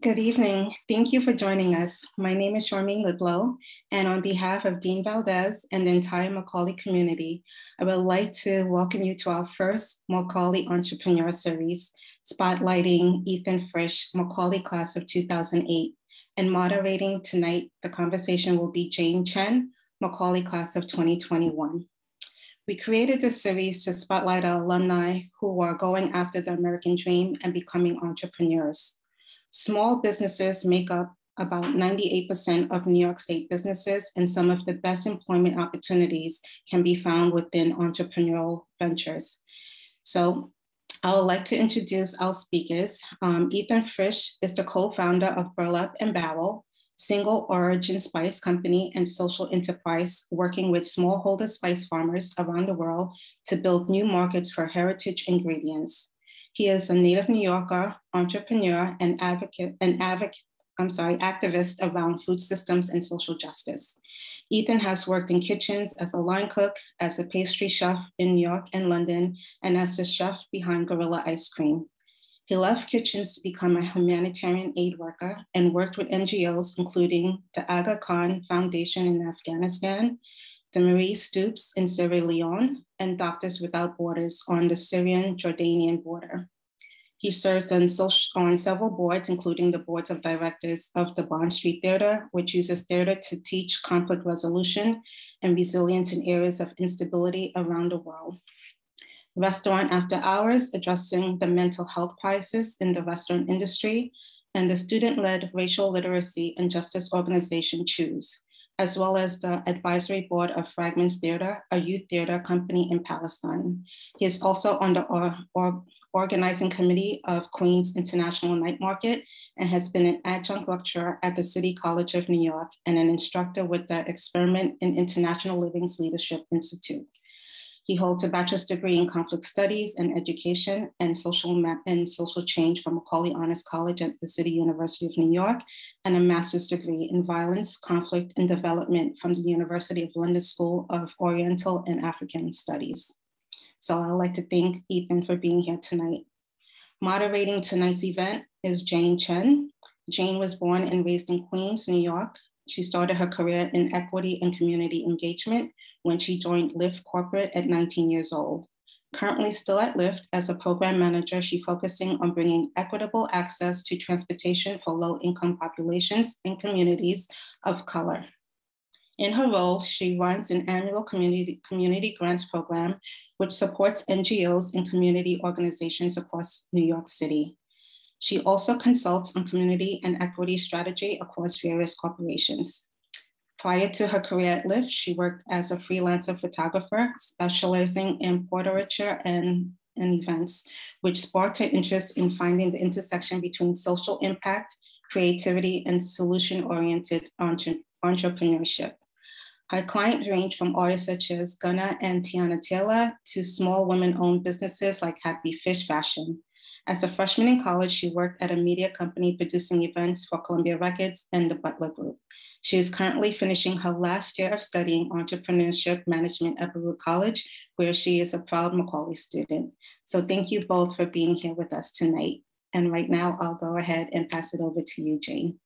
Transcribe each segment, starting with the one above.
Good evening. Thank you for joining us. My name is Charmaine Lidlow, and on behalf of Dean Valdez and the entire Macaulay community, I would like to welcome you to our first Macaulay Entrepreneur Series, spotlighting Ethan Frisch, Macaulay class of 2008. And moderating tonight, the conversation will be Jayne Chen, Macaulay class of 2021. We created this series to spotlight our alumni who are going after the American dream and becoming entrepreneurs. Small businesses make up about 98% of New York State businesses, and some of the best employment opportunities can be found within entrepreneurial ventures. So I would like to introduce our speakers. Um, Ethan Frisch is the co-founder of Burlap and Barrel, single origin spice company and social enterprise working with smallholder spice farmers around the world to build new markets for heritage ingredients. He is a native New Yorker, entrepreneur, and advocate, and advocate, I'm sorry, activist around food systems and social justice. Ethan has worked in kitchens as a line cook, as a pastry chef in New York and London, and as the chef behind Guerrilla Ice Cream. He left kitchens to become a humanitarian aid worker and worked with NGOs, including the Aga Khan Foundation in Afghanistan, the Marie Stopes in Sierra Leone, and Doctors Without Borders on the Syrian Jordanian border. He serves on, social, on several boards, including the boards of directors of the Bond Street Theater, which uses theater to teach conflict resolution and resilience in areas of instability around the world. Restaurant After Hours, addressing the mental health crisis in the restaurant industry, and the student-led racial literacy and justice organization Choose, as well as the advisory board of Fragments Theater, a youth theater company in Palestine. He is also on the or, or organizing committee of Queens International Night Market and has been an adjunct lecturer at the City College of New York and an instructor with the Experiment in International Living's Leadership Institute. He holds a bachelor's degree in conflict studies and education and social and social change from Macaulay Honors College at the City University of New York, and a master's degree in violence, conflict, and development from the University of London School of Oriental and African Studies. So I'd like to thank Ethan for being here tonight. Moderating tonight's event is Jayne Chen. Jayne was born and raised in Queens, New York. She started her career in equity and community engagement when she joined Lyft Corporate at 19 years old. Currently still at Lyft as a program manager, she's focusing on bringing equitable access to transportation for low income populations and communities of color. In her role, she runs an annual community, community grants program, which supports NGOs and community organizations across New York City. She also consults on community and equity strategy across various corporations. Prior to her career at Lyft, she worked as a freelancer photographer, specializing in portraiture and, and events, which sparked her interest in finding the intersection between social impact, creativity, and solution-oriented entre entrepreneurship. Her clients range from artists such as Gunna and Teyana Taylor to small women-owned businesses like Happy Fish Fashion. As a freshman in college, she worked at a media company producing events for Columbia Records and the Butler Group. She is currently finishing her last year of studying entrepreneurship management at Baruch College, where she is a proud Macaulay student. So thank you both for being here with us tonight. And right now, I'll go ahead and pass it over to you, Jayne.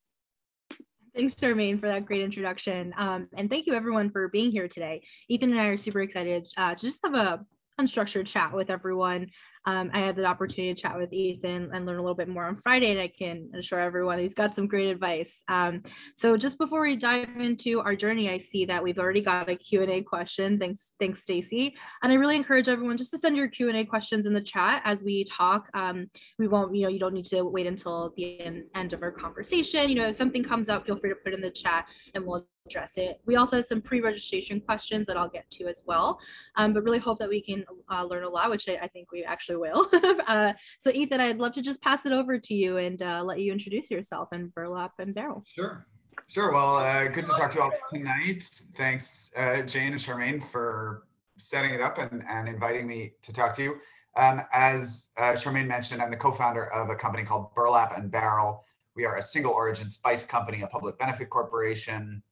Thanks, Charmaine, for that great introduction. Um, and thank you, everyone, for being here today. Ethan and I are super excited uh, to just have a unstructured chat with everyone um, I had the opportunity to chat with Ethan and learn a little bit more on Friday, and I can assure everyone he's got some great advice. Um, so just before we dive into our journey, I see that we've already got a Q&A question. Thanks, thanks, Stacy. And I really encourage everyone just to send your Q&A questions in the chat as we talk. Um, we won't, you know, you don't need to wait until the end of our conversation. You know, if something comes up, feel free to put in the chat and we'll address it. We also have some pre-registration questions that I'll get to as well, um, but really hope that we can uh, learn a lot, which I, I think we actually actually will. uh, so Ethan, I'd love to just pass it over to you and uh, let you introduce yourself and Burlap and Barrel. Sure. Sure. Well, uh, good to talk to you all tonight. Thanks, uh, Jayne and Charmaine, for setting it up and, and inviting me to talk to you. Um, as uh, Charmaine mentioned, I'm the co-founder of a company called Burlap and Barrel. We are a single origin spice company, a public benefit corporation.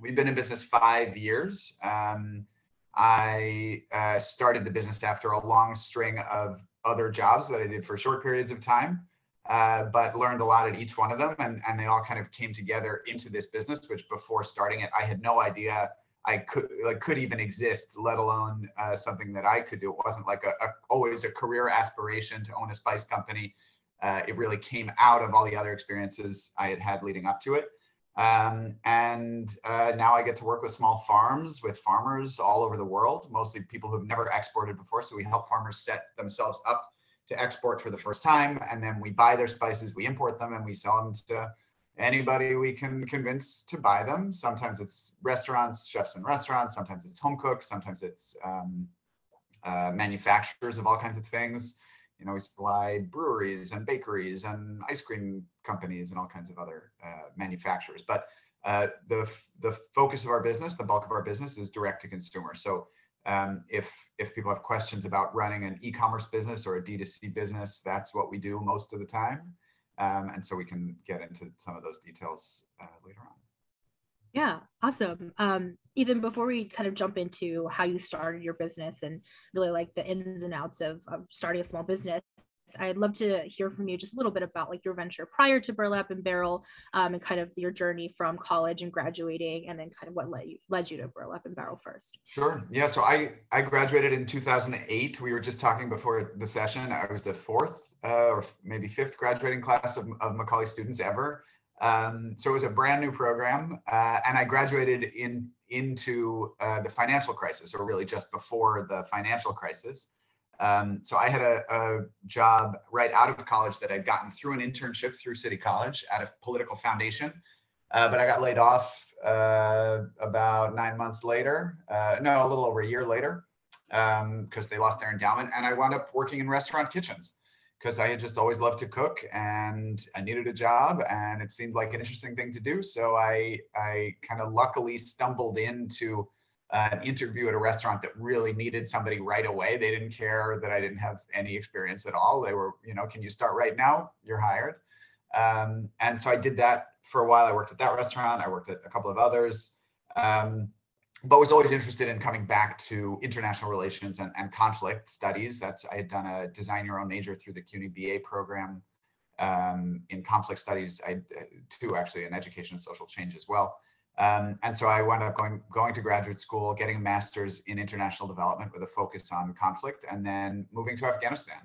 We've been in business five years. Um, I uh, started the business after a long string of other jobs that I did for short periods of time. uh, but learned a lot at each one of them, and and they all kind of came together into this business. Which before starting it, I had no idea I could like could even exist, let alone uh, something that I could do. It wasn't like a, a, always a career aspiration to own a spice company. Uh, it really came out of all the other experiences I had had leading up to it. Um, and uh, now I get to work with small farms, with farmers all over the world, mostly people who've never exported before. So we help farmers set themselves up to export for the first time, and then we buy their spices, we import them, and we sell them to anybody we can convince to buy them. Sometimes it's restaurants, chefs in restaurants. Sometimes it's home cooks. Sometimes it's um, uh, manufacturers of all kinds of things. You know, we supply breweries and bakeries and ice cream companies and all kinds of other uh, manufacturers. But uh, the the focus of our business, the bulk of our business, is direct to consumer. So um, if if people have questions about running an e-commerce business or a D2C business, that's what we do most of the time. Um, and so we can get into some of those details uh, later on. Yeah, awesome. Um, Ethan, before we kind of jump into how you started your business and really like the ins and outs of, of starting a small business, I'd love to hear from you just a little bit about like your venture prior to Burlap and Barrel um, and kind of your journey from college and graduating and then kind of what led you led you to Burlap and Barrel first. Sure. Yeah. So I I graduated in 2008. We were just talking before the session. I was the fourth uh, or maybe fifth graduating class of, of Macaulay students ever. Um, so it was a brand new program, uh, and I graduated in into uh, the financial crisis, or really just before the financial crisis. Um, so I had a, a, job right out of college that I'd gotten through an internship through City College at a political foundation, uh, but I got laid off uh, about nine months later. Uh, no, a little over a year later, because um, they lost their endowment, and I wound up working in restaurant kitchens because I had just always loved to cook and I needed a job and it seemed like an interesting thing to do. So I I kind of luckily stumbled into an interview at a restaurant that really needed somebody right away. They didn't care that I didn't have any experience at all. They were, you know, can you start right now? You're hired. Um, and so I did that for a while. I worked at that restaurant. I worked at a couple of others, um, but was always interested in coming back to international relations and, and, conflict studies. That's I had done a design your own major through the CUNY BA program um, in conflict studies. I too actually in education and social change as well. Um, and so I wound up going going to graduate school, getting a master's in international development with a focus on conflict, and then moving to Afghanistan.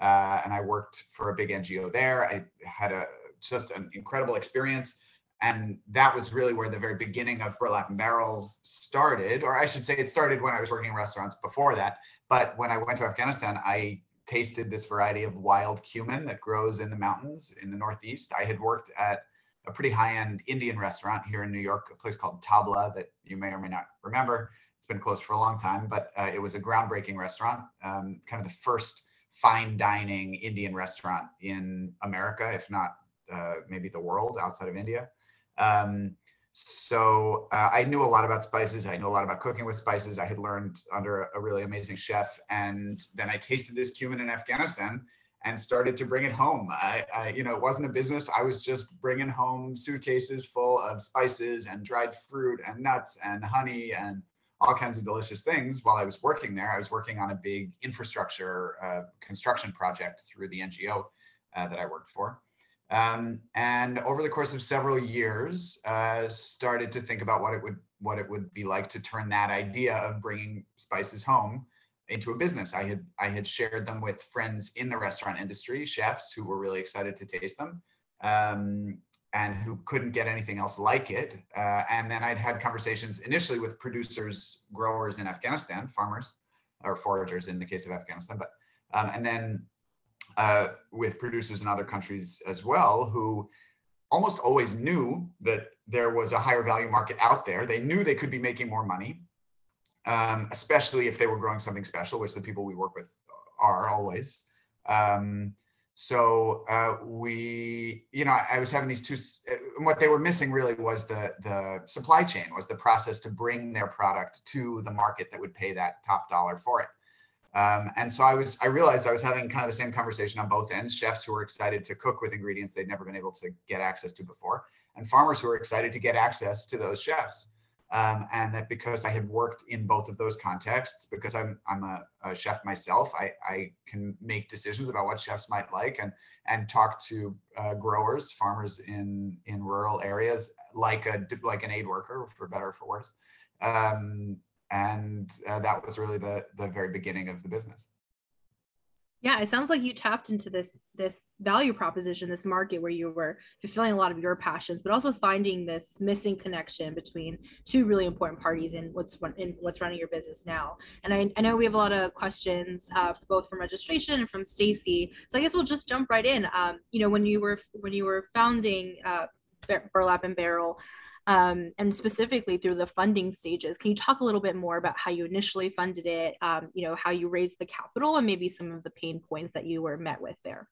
Uh, and I worked for a big NGO there. I had a just an incredible experience, and that was really where the very beginning of Burlap and Barrel started, or I should say, it started when I was working in restaurants before that. But when I went to Afghanistan, I tasted this variety of wild cumin that grows in the mountains in the northeast. I had worked at a pretty high-end Indian restaurant here in New York, a place called Tabla that you may or may not remember. It's been closed for a long time, but uh, it was a groundbreaking restaurant, um, kind of the first fine dining Indian restaurant in America, if not uh, maybe the world outside of India. Um, so uh, I knew a lot about spices. I knew a lot about cooking with spices. I had learned under a, a really amazing chef, and then I tasted this cumin in Afghanistan, and started to bring it home. I, I, you know, it wasn't a business. I was just bringing home suitcases full of spices and dried fruit and nuts and honey and all kinds of delicious things. While I was working there, I was working on a big infrastructure uh, construction project through the NGO uh, that I worked for. Um, and over the course of several years, uh, started to think about what it would what it would be like to turn that idea of bringing spices home into a business. I had I had shared them with friends in the restaurant industry, chefs who were really excited to taste them, um, and who couldn't get anything else like it. Uh, and then I'd had conversations initially with producers, growers in Afghanistan, farmers or foragers in the case of Afghanistan, but um, and then uh, with producers in other countries as well, who almost always knew that there was a higher value market out there. They knew they could be making more money um, especially if they were growing something special, which the people we work with are always. Um, so uh, we, you know, I, I was having these two. What they were missing really was the the supply chain, was the process to bring their product to the market that would pay that top dollar for it. Um, and so I was, I realized I was having kind of the same conversation on both ends. Chefs who were excited to cook with ingredients they'd never been able to get access to before, and farmers who were excited to get access to those chefs. Um, and that because I had worked in both of those contexts, because I'm I'm a, a, chef myself, I, I can make decisions about what chefs might like and and talk to uh, growers, farmers in in rural areas, like a like an aid worker, for better or for worse. Um, and uh, that was really the the very beginning of the business. Yeah, it sounds like you tapped into this this value proposition, this market where you were fulfilling a lot of your passions, but also finding this missing connection between two really important parties in what's in what's running your business now. And I, I know we have a lot of questions, uh, both from registration and from Stacy. So I guess we'll just jump right in. Um, you know, when you were when you were founding uh, Burlap and Barrel, um, and specifically through the funding stages. Can you talk a little bit more about how you initially funded it, um, you know, how you raised the capital and maybe some of the pain points that you were met with there?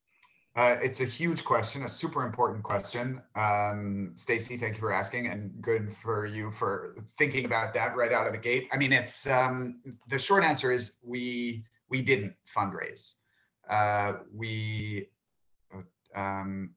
Uh, it's a huge question, a super important question. Um, Stacy, thank you for asking, and good for you for thinking about that right out of the gate. I mean, it's um, the short answer is we we didn't fundraise. Uh, we um,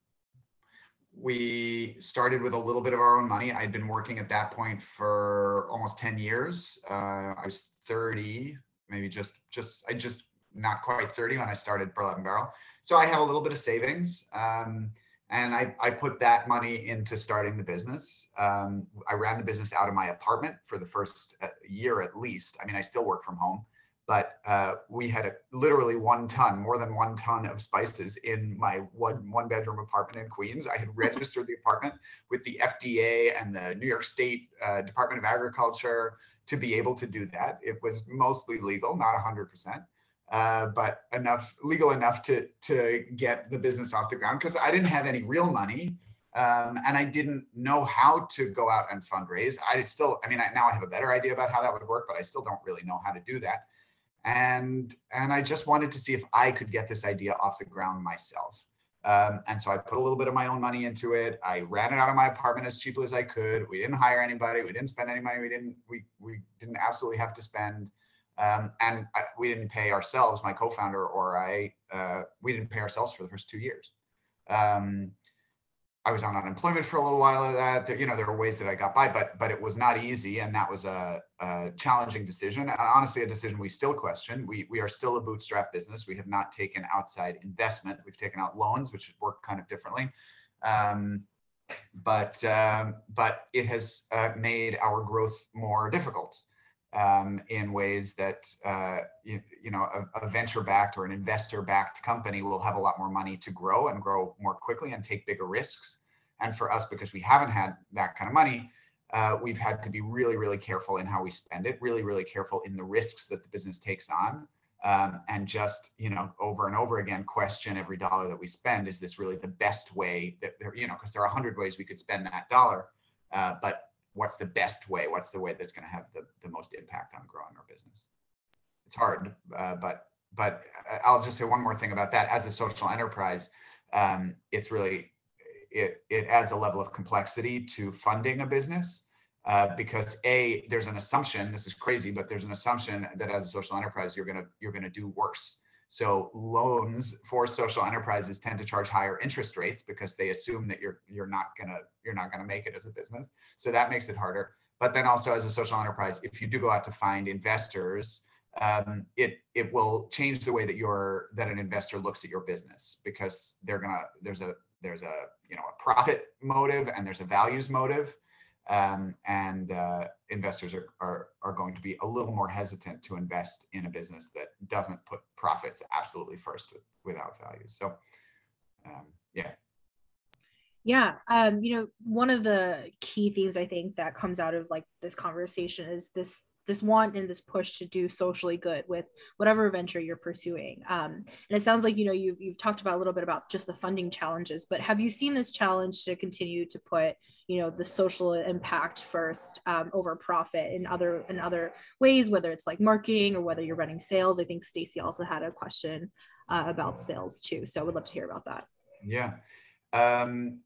we started with a little bit of our own money. I'd been working at that point for almost 10 years. Uh, I was 30, maybe just, just, I just not quite 30 when I started Burlap and Barrel. So I have a little bit of savings. Um, and I, I put that money into starting the business. Um, I ran the business out of my apartment for the first uh, year at least. I mean, I still work from home but uh, we had a, literally one ton, more than one ton of spices in my one one bedroom apartment in Queens. I had registered the apartment with the FDA and the New York State uh, Department of Agriculture to be able to do that. It was mostly legal, not 100%, uh, but enough legal enough to to get the business off the ground because I didn't have any real money. Um, and I didn't know how to go out and fundraise. I still, I mean, I, now I have a better idea about how that would work, but I still don't really know how to do that and and I just wanted to see if I could get this idea off the ground myself. Um, and so I put a little bit of my own money into it. I ran it out of my apartment as cheaply as I could. We didn't hire anybody. We didn't spend any money. We didn't we we didn't absolutely have to spend. Um, and I, we didn't pay ourselves, my co-founder or I. Uh, we didn't pay ourselves for the first two years. Um, I was on unemployment for a little while of that. There, you know, there were ways that I got by, but but it was not easy, and that was a, a challenging decision. And honestly, a decision we still question. We we are still a bootstrap business. We have not taken outside investment. We've taken out loans, which work kind of differently. Um, but um, but it has uh, made our growth more difficult um, in ways that uh, you, you, know a, a venture-backed or an investor-backed company will have a lot more money to grow and grow more quickly and take bigger risks. And for us, because we haven't had that kind of money, uh, we've had to be really, really careful in how we spend it. Really, really careful in the risks that the business takes on, um, and just you know over and over again question every dollar that we spend. Is this really the best way that? You know, because there are a hundred ways we could spend that dollar, uh, but what's the best way? What's the way that's going to have the, the most impact on growing our business? It's hard, uh, but but uh, I'll just say one more thing about that. As a social enterprise, um, it's really it it adds a level of complexity to funding a business uh, because a there's an assumption. This is crazy, but there's an assumption that as a social enterprise, you're gonna you're gonna do worse. So loans for social enterprises tend to charge higher interest rates because they assume that you're you're not gonna you're not gonna make it as a business. So that makes it harder. But then also as a social enterprise, if you do go out to find investors, um, it it will change the way that your that an investor looks at your business because they're gonna there's a there's a you know a profit motive and there's a values motive um, and uh, investors are, are are going to be a little more hesitant to invest in a business that doesn't put profits absolutely first with, without values. So, um, yeah. Yeah, um, you know, one of the key themes I think that comes out of like this conversation is this this want and this push to do socially good with whatever venture you're pursuing. Um, and it sounds like you know you've you've talked about a little bit about just the funding challenges, but have you seen this challenge to continue to put you know the social impact first um, over profit in other in other ways, whether it's like marketing or whether you're running sales? I think Stacy also had a question uh, about sales too, so I would love to hear about that. Yeah. Um,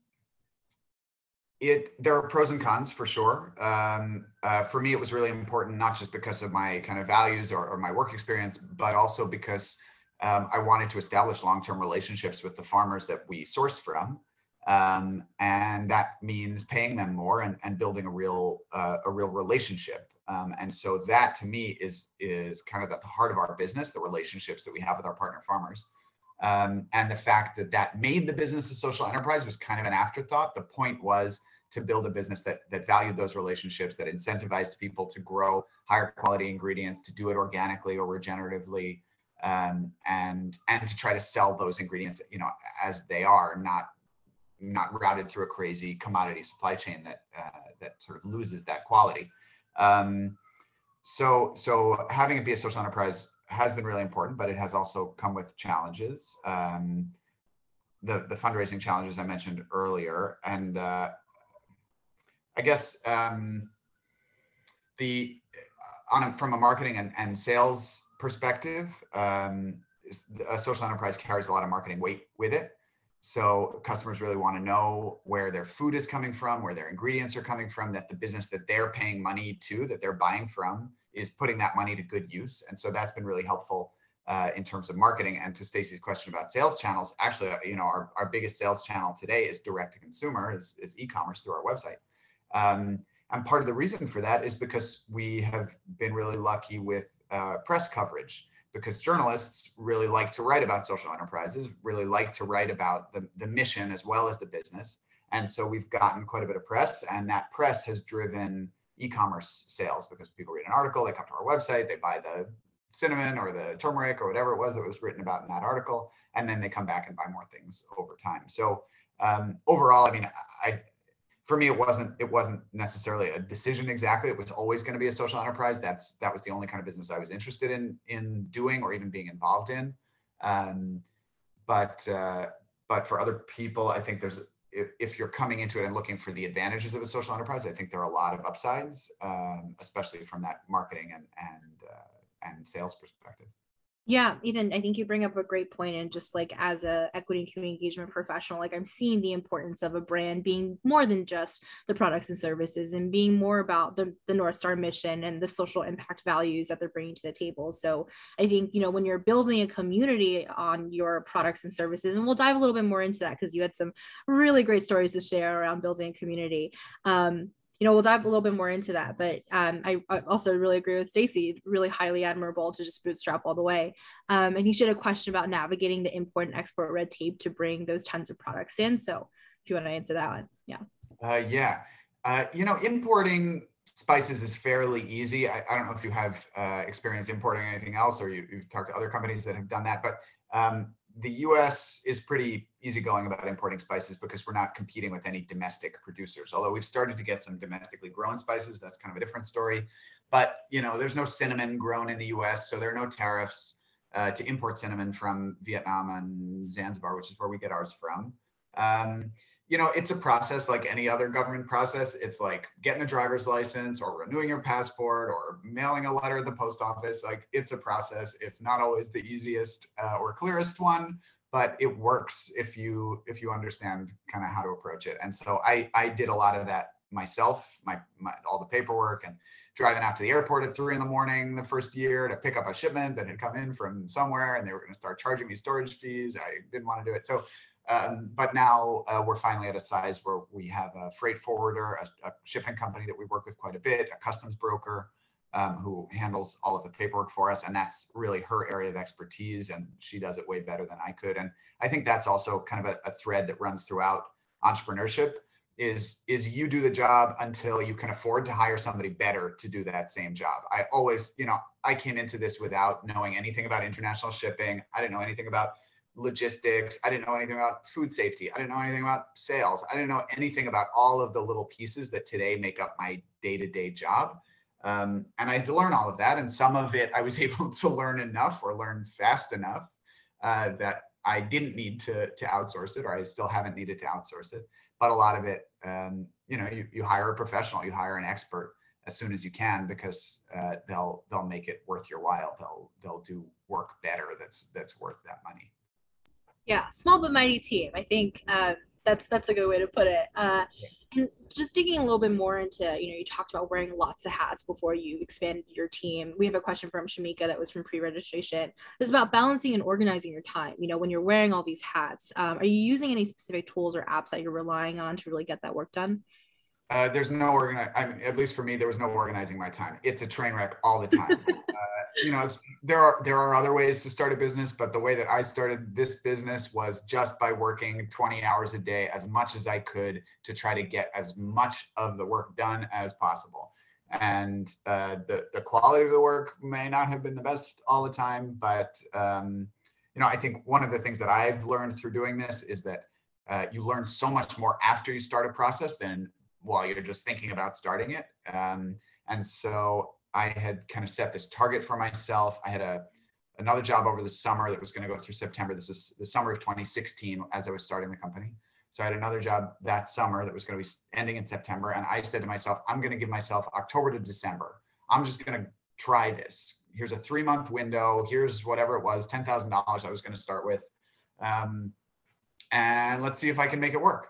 it there are pros and cons for sure. Um, uh, for me, it was really important not just because of my kind of values or, or my work experience, but also because um, I wanted to establish long-term relationships with the farmers that we source from. Um, and that means paying them more and, and building a real uh, a real relationship. Um, and so that to me is is kind of at the heart of our business, the relationships that we have with our partner farmers. Um, and the fact that that made the business a social enterprise was kind of an afterthought. The point was to build a business that that valued those relationships, that incentivized people to grow higher quality ingredients, to do it organically or regeneratively, um, and and to try to sell those ingredients, you know, as they are, not not routed through a crazy commodity supply chain that uh, that sort of loses that quality. Um, so so having it be a social enterprise has been really important, but it has also come with challenges. Um, the the fundraising challenges I mentioned earlier, and uh, I guess um, the on a, from a marketing and, and sales perspective, um, a social enterprise carries a lot of marketing weight with it. So customers really want to know where their food is coming from, where their ingredients are coming from, that the business that they're paying money to, that they're buying from, is putting that money to good use. And so that's been really helpful uh, in terms of marketing. And to Stacy's question about sales channels, actually, uh, you know, our, our biggest sales channel today is direct to consumer, is, is e-commerce through our website. Um, and part of the reason for that is because we have been really lucky with uh, press coverage because journalists really like to write about social enterprises, really like to write about the, the mission as well as the business. And so we've gotten quite a bit of press, and that press has driven e-commerce sales because people read an article, they come to our website, they buy the cinnamon or the turmeric or whatever it was that was written about in that article, and then they come back and buy more things over time. So um, overall, I mean, I for me it wasn't it wasn't necessarily a decision exactly. It was always going to be a social enterprise. That's that was the only kind of business i was interested in in doing or even being involved in. Um, but uh, but for other people i think there's if, if you're coming into it and looking for the advantages of a social enterprise i think there are a lot of upsides um, especially from that marketing and and uh, and sales perspective yeah, Ethan, I think you bring up a great point. And just like as a equity and community engagement professional, like I'm seeing the importance of a brand being more than just the products and services and being more about the, the North Star mission and the social impact values that they're bringing to the table. So I think, you know, when you're building a community on your products and services, and we'll dive a little bit more into that because you had some really great stories to share around building a community. Um, you know, we'll dive a little bit more into that. But um, I, I, also really agree with Stacy. Really highly admirable to just bootstrap all the way. Um, and you should a question about navigating the import and export red tape to bring those tons of products in. So if you want to answer that one, yeah. Uh, yeah, uh, you know, importing spices is fairly easy. I, I don't know if you have uh, experience importing anything else, or you, have talked to other companies that have done that, but um, the US is pretty easygoing about importing spices because we're not competing with any domestic producers. Although we've started to get some domestically grown spices, that's kind of a different story. But you know, there's no cinnamon grown in the US, so there are no tariffs uh, to import cinnamon from Vietnam and Zanzibar, which is where we get ours from. Um, you know, it's a process like any other government process. It's like getting a driver's license or renewing your passport or mailing a letter at the post office. Like it's a process. It's not always the easiest uh, or clearest one, but it works if you if you understand kind of how to approach it. And so I I did a lot of that myself, my, my all the paperwork and driving out to the airport at three in the morning the first year to pick up a shipment that had come in from somewhere and they were going to start charging me storage fees. I didn't want to do it. So um, but now uh, we're finally at a size where we have a freight forwarder, a, a, shipping company that we work with quite a bit, a customs broker um, who handles all of the paperwork for us. And that's really her area of expertise. And she does it way better than I could. And I think that's also kind of a, a thread that runs throughout entrepreneurship is is you do the job until you can afford to hire somebody better to do that same job. I always, you know, I came into this without knowing anything about international shipping. I didn't know anything about logistics. I didn't know anything about food safety. I didn't know anything about sales. I didn't know anything about all of the little pieces that today make up my day to day job. Um, and I had to learn all of that. And some of it I was able to learn enough or learn fast enough uh, that I didn't need to, to outsource it, or I still haven't needed to outsource it. But a lot of it, um, you know, you, you hire a professional, you hire an expert as soon as you can because uh, they'll they'll make it worth your while. They'll they'll do work better that's that's worth that money yeah small but mighty team i think um, that's that's a good way to put it uh, and just digging a little bit more into, you know, you talked about wearing lots of hats before you expanded your team. We have a question from Shamika that was from pre-registration. It's about balancing and organizing your time. You know, when you're wearing all these hats, um, are you using any specific tools or apps that you're relying on to really get that work done? Uh, there's no organize. I mean, at least for me, there was no organizing my time. It's a train wreck all the time. uh, you know, there are there are other ways to start a business, but the way that I started this business was just by working 20 hours a day, as much as I could, to try to get as much of the work done as possible. And uh, the the quality of the work may not have been the best all the time, but um, you know, I think one of the things that I've learned through doing this is that uh, you learn so much more after you start a process than while you're just thinking about starting it. Um, and so I had kind of set this target for myself. I had a another job over the summer that was going to go through September. This was the summer of 2016 as I was starting the company. So I had another job that summer that was going to be ending in September. And I said to myself, I'm going to give myself October to December. I'm just going to try this. Here's a three month window. Here's whatever it was, $10,000 I was going to start with. Um, and let's see if I can make it work.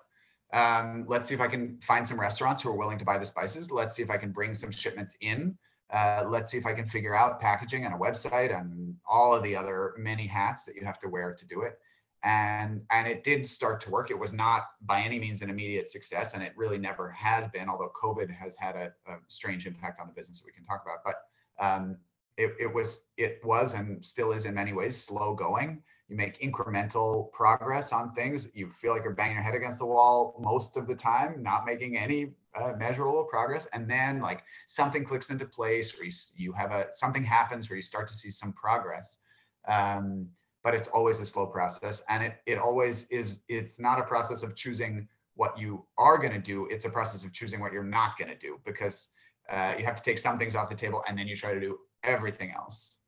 Um, let's see if I can find some restaurants who are willing to buy the spices. Let's see if I can bring some shipments in. Uh, let's see if I can figure out packaging and a website and all of the other many hats that you have to wear to do it. And and it did start to work. It was not by any means an immediate success, and it really never has been. Although COVID has had a, a strange impact on the business that we can talk about, but um, it, it was it was and still is in many ways slow going you make incremental progress on things. You feel like you're banging your head against the wall most of the time, not making any uh, measurable progress. And then like something clicks into place or you, you have a, something happens where you start to see some progress. Um, but it's always a slow process. And it, it always is, it's not a process of choosing what you are going to do. It's a process of choosing what you're not going to do because uh, you have to take some things off the table and then you try to do everything else.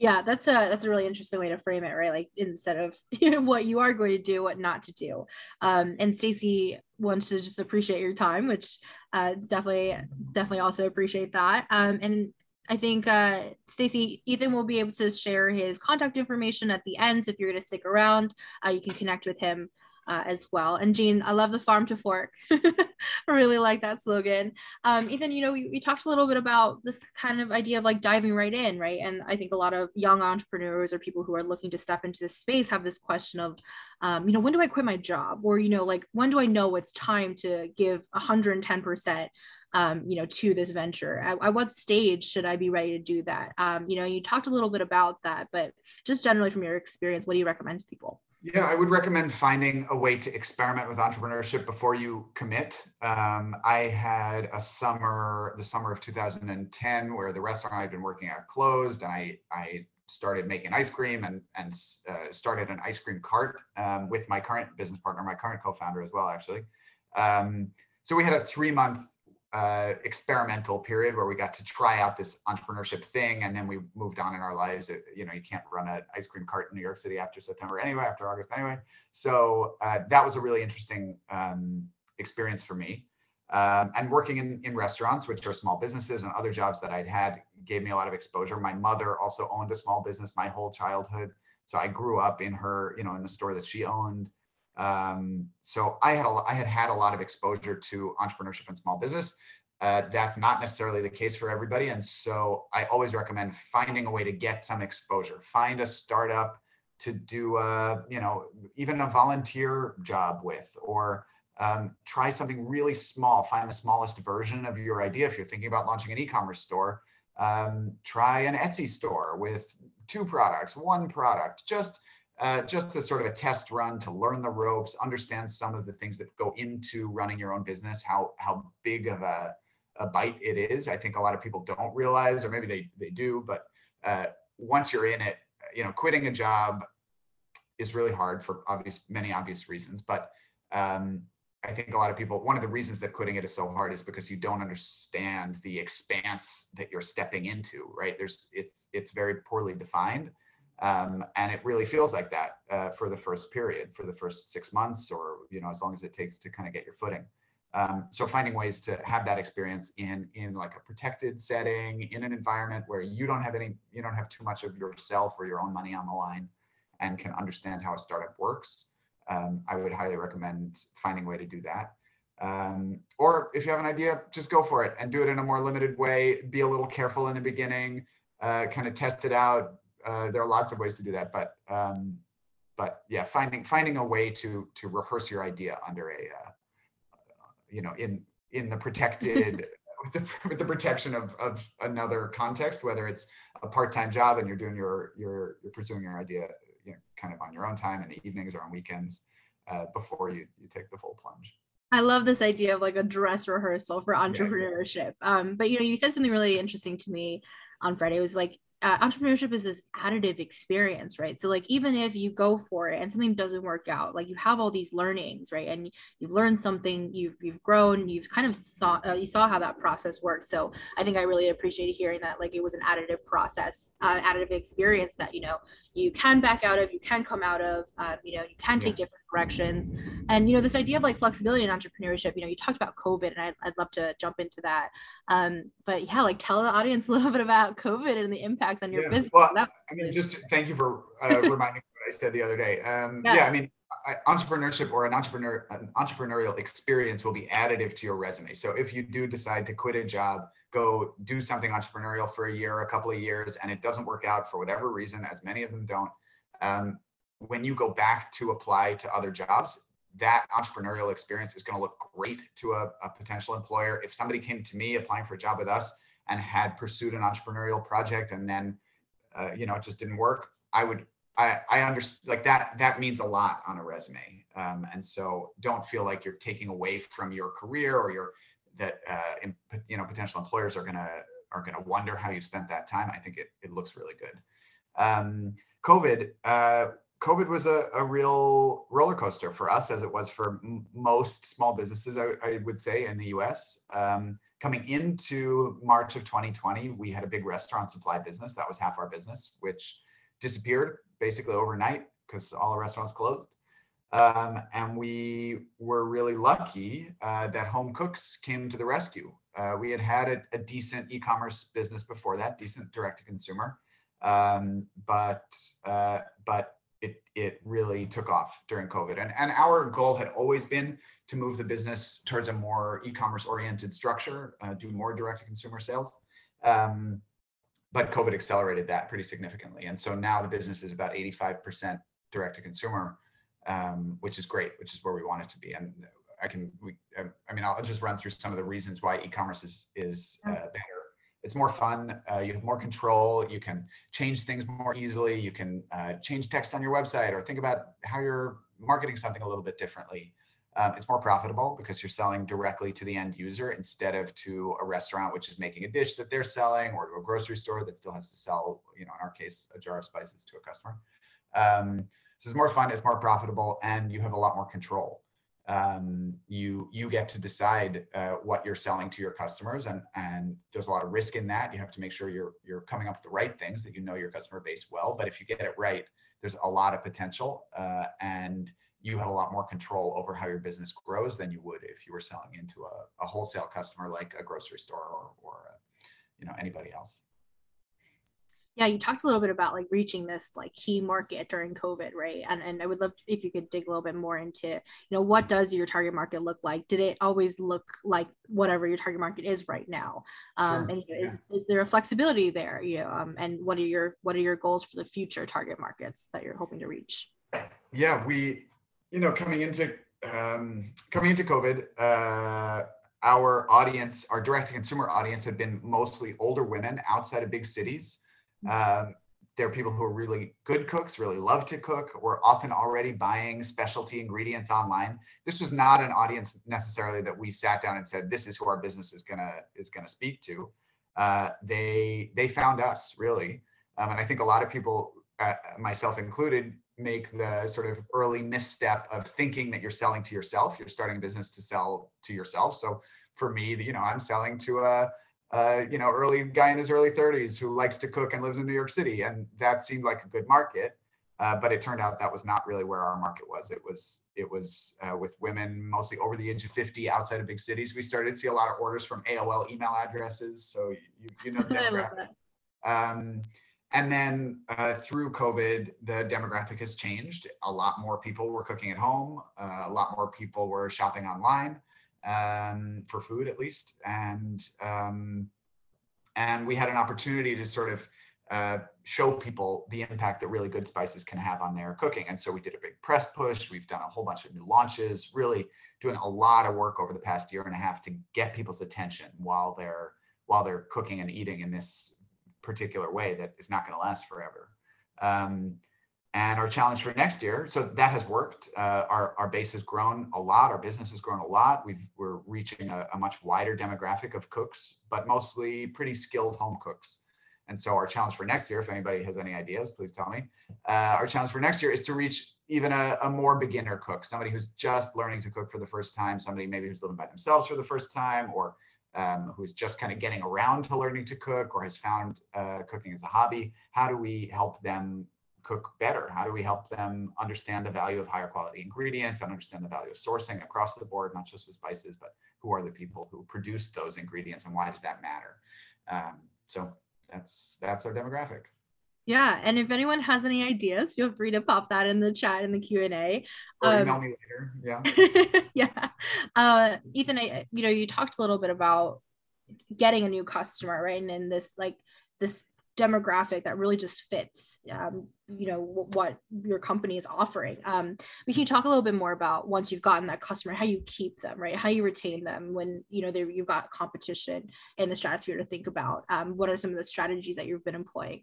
Yeah, that's a that's a really interesting way to frame it, right? Like instead of what you are going to do, what not to do. Um, and Stacy wants to just appreciate your time, which uh, definitely definitely also appreciate that. Um, and I think uh, Stacy Ethan will be able to share his contact information at the end. So if you're going to stick around, uh, you can connect with him uh, as well. And Jean, I love the farm to fork. I really like that slogan. Um, Ethan, you know, we, we talked a little bit about this kind of idea of like diving right in, right? And I think a lot of young entrepreneurs or people who are looking to step into this space have this question of, um, you know, when do I quit my job? Or, you know, like when do I know it's time to give 110%? Um, you know, to this venture? At, at, what stage should I be ready to do that? Um, you know, you talked a little bit about that, but just generally from your experience, what do you recommend to people? Yeah, I would recommend finding a way to experiment with entrepreneurship before you commit. Um, I had a summer, the summer of 2010, where the restaurant I'd been working at closed, and I I started making ice cream and and uh, started an ice cream cart um, with my current business partner, my current co-founder as well, actually. Um, so we had a three month experimental period where we got to try out this entrepreneurship thing and then we moved on in our lives. It, you know you can't run an ice cream cart in new york city after september anyway after august anyway. So uh, that was a really interesting um, experience for me. Um, and working in, in restaurants which are small businesses and other jobs that i'd had gave me a lot of exposure. My mother also owned a small business my whole childhood. So i grew up in her you know in the store that she owned um, so I had a, I had had a lot of exposure to entrepreneurship and small business. Uh, that's not necessarily the case for everybody, and so I always recommend finding a way to get some exposure. Find a startup to do a you know even a volunteer job with, or um, try something really small. Find the smallest version of your idea. If you're thinking about launching an e-commerce store, um, try an Etsy store with two products, one product. Just uh, just as sort of a test run to learn the ropes, understand some of the things that go into running your own business, how how big of a, a bite it is. I think a lot of people don't realize, or maybe they they do, but uh, once you're in it, you know, quitting a job is really hard for obvious many obvious reasons. But um, I think a lot of people, one of the reasons that quitting it is so hard is because you don't understand the expanse that you're stepping into. Right? There's it's it's very poorly defined um, and it really feels like that uh, for the first period, for the first six months, or you know, as long as it takes to kind of get your footing. Um, so finding ways to have that experience in in like a protected setting, in an environment where you don't have any, you don't have too much of yourself or your own money on the line, and can understand how a startup works. Um, I would highly recommend finding a way to do that. Um, or if you have an idea, just go for it and do it in a more limited way. Be a little careful in the beginning, uh, kind of test it out. Uh, there are lots of ways to do that, but um, but yeah, finding finding a way to to rehearse your idea under a uh, you know in in the protected with the with the protection of of another context, whether it's a part time job and you're doing your your you're pursuing your idea you know, kind of on your own time in the evenings or on weekends uh, before you you take the full plunge. I love this idea of like a dress rehearsal for entrepreneurship. Yeah. Um, but you know, you said something really interesting to me on Friday. It was like uh, entrepreneurship is this additive experience, right? So like even if you go for it and something doesn't work out, like you have all these learnings, right? And you've learned something, you've you've grown, you've kind of saw uh, you saw how that process worked. So I think I really appreciated hearing that like it was an additive process, uh, additive experience that you know you can back out of, you can come out of, um, you know, you can take yeah. different directions. And, you know, this idea of like flexibility in entrepreneurship, you know, you talked about COVID and I, would love to jump into that. Um, but yeah, like tell the audience a little bit about COVID and the impacts on your yeah. business. Well, I mean, just thank you for uh, reminding me what I said the other day. Um, yeah. yeah, I mean, entrepreneurship or an entrepreneur an entrepreneurial experience will be additive to your resume. So if you do decide to quit a job, go do something entrepreneurial for a year, a couple of years, and it doesn't work out for whatever reason, as many of them don't. Um, when you go back to apply to other jobs, that entrepreneurial experience is going to look great to a, a potential employer. If somebody came to me applying for a job with us and had pursued an entrepreneurial project and then, uh, you know, it just didn't work, I would I, I understand like that that means a lot on a resume um, and so don't feel like you're taking away from your career or your that uh, in, you know potential employers are gonna are gonna wonder how you spent that time. I think it it looks really good. Um, COVID uh, COVID was a, a real roller coaster for us, as it was for m- most small businesses. I, I, would say in the U.S. Um, coming into March of 2020, we had a big restaurant supply business that was half our business, which disappeared basically overnight because all the restaurants closed. Um, and we were really lucky uh, that Home Cooks came to the rescue. Uh, we had had a, a, decent e-commerce business before that, decent direct-to-consumer, um, but uh, but it it really took off during COVID. And and our goal had always been to move the business towards a more e-commerce oriented structure, uh, do more direct-to-consumer sales. Um, but COVID accelerated that pretty significantly, and so now the business is about 85% direct-to-consumer um, which is great, which is where we want it to be. And I can, we, I mean, I'll just run through some of the reasons why e-commerce is is uh, better. It's more fun. Uh, you have more control. You can change things more easily. You can uh, change text on your website or think about how you're marketing something a little bit differently. Um, it's more profitable because you're selling directly to the end user instead of to a restaurant which is making a dish that they're selling or to a grocery store that still has to sell, you know, in our case, a jar of spices to a customer. Um, so it's more fun, it's more profitable, and you have a lot more control. Um, you you get to decide uh, what you're selling to your customers, and and there's a lot of risk in that. You have to make sure you're you're coming up with the right things that you know your customer base well. But if you get it right, there's a lot of potential, uh, and you have a lot more control over how your business grows than you would if you were selling into a, a wholesale customer like a grocery store or or uh, you know anybody else yeah you talked a little bit about like reaching this like key market during covid right and, and i would love if you could dig a little bit more into you know what does your target market look like did it always look like whatever your target market is right now um, sure. and you know, is, yeah. is there a flexibility there you know um, and what are your what are your goals for the future target markets that you're hoping to reach yeah we you know coming into um, coming into covid uh, our audience, our direct to consumer audience, had been mostly older women outside of big cities um, there are people who are really good cooks, really love to cook, We're often already buying specialty ingredients online. This was not an audience necessarily that we sat down and said, "This is who our business is gonna is gonna speak to." Uh, they they found us really, um, and I think a lot of people, uh, myself included, make the sort of early misstep of thinking that you're selling to yourself. You're starting a business to sell to yourself. So for me, you know, I'm selling to a uh, you know, early guy in his early 30s who likes to cook and lives in New York City, and that seemed like a good market. Uh, but it turned out that was not really where our market was. It was it was uh, with women mostly over the age of 50 outside of big cities. We started to see a lot of orders from AOL email addresses, so you you know the demographic. Um, and then uh, through COVID, the demographic has changed. A lot more people were cooking at home. Uh, a lot more people were shopping online. Um, for food at least, and um, and we had an opportunity to sort of uh, show people the impact that really good spices can have on their cooking. And so we did a big press push. We've done a whole bunch of new launches, really doing a lot of work over the past year and a half to get people's attention while they're while they're cooking and eating in this particular way that is not going to last forever. Um, and our challenge for next year, so that has worked. Uh, our, our base has grown a lot. Our business has grown a lot. We've, we're reaching a, a much wider demographic of cooks, but mostly pretty skilled home cooks. And so our challenge for next year, if anybody has any ideas, please tell me. Uh, our challenge for next year is to reach even a, a, more beginner cook, somebody who's just learning to cook for the first time, somebody maybe who's living by themselves for the first time, or um, who's just kind of getting around to learning to cook or has found uh, cooking as a hobby. How do we help them cook better? How do we help them understand the value of higher quality ingredients and understand the value of sourcing across the board, not just with spices, but who are the people who produce those ingredients and why does that matter? Um, so that's that's our demographic. Yeah and if anyone has any ideas feel free to pop that in the chat in the q&a um, email me later yeah. Yeah. Uh, ethan I, you know you talked a little bit about getting a new customer right? And, and this like this demographic that really just fits um, you know w- what your company is offering. Um, we can talk a little bit more about once you've gotten that customer how you keep them right? How you retain them when you know you've got competition in the stratosphere to think about. Um, what are some of the strategies that you've been employing?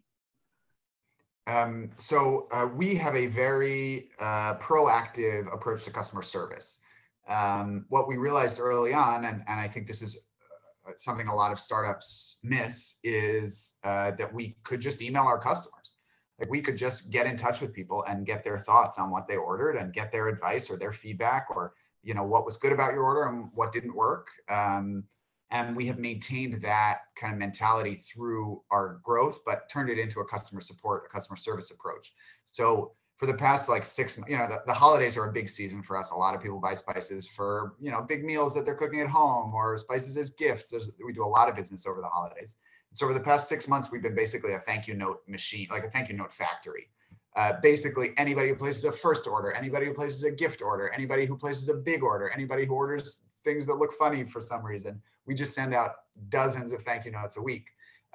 Um, so uh, we have a very uh, proactive approach to customer service. Um, what we realized early on and, and i think this is something a lot of startups miss is uh, that we could just email our customers. Like we could just get in touch with people and get their thoughts on what they ordered and get their advice or their feedback or you know what was good about your order and what didn't work. Um, and we have maintained that kind of mentality through our growth, but turned it into a customer support, a customer service approach. So for the past like six you know the, the holidays are a big season for us. A lot of people buy spices for you know big meals that they're cooking at home or spices as gifts. There's, we do a lot of business over the holidays. So over the past six months we've been basically a thank you note machine like a thank you note factory. Uh, basically anybody who places a first order anybody who places a gift order anybody who places a big order anybody who orders things that look funny for some reason we just send out dozens of thank you notes a week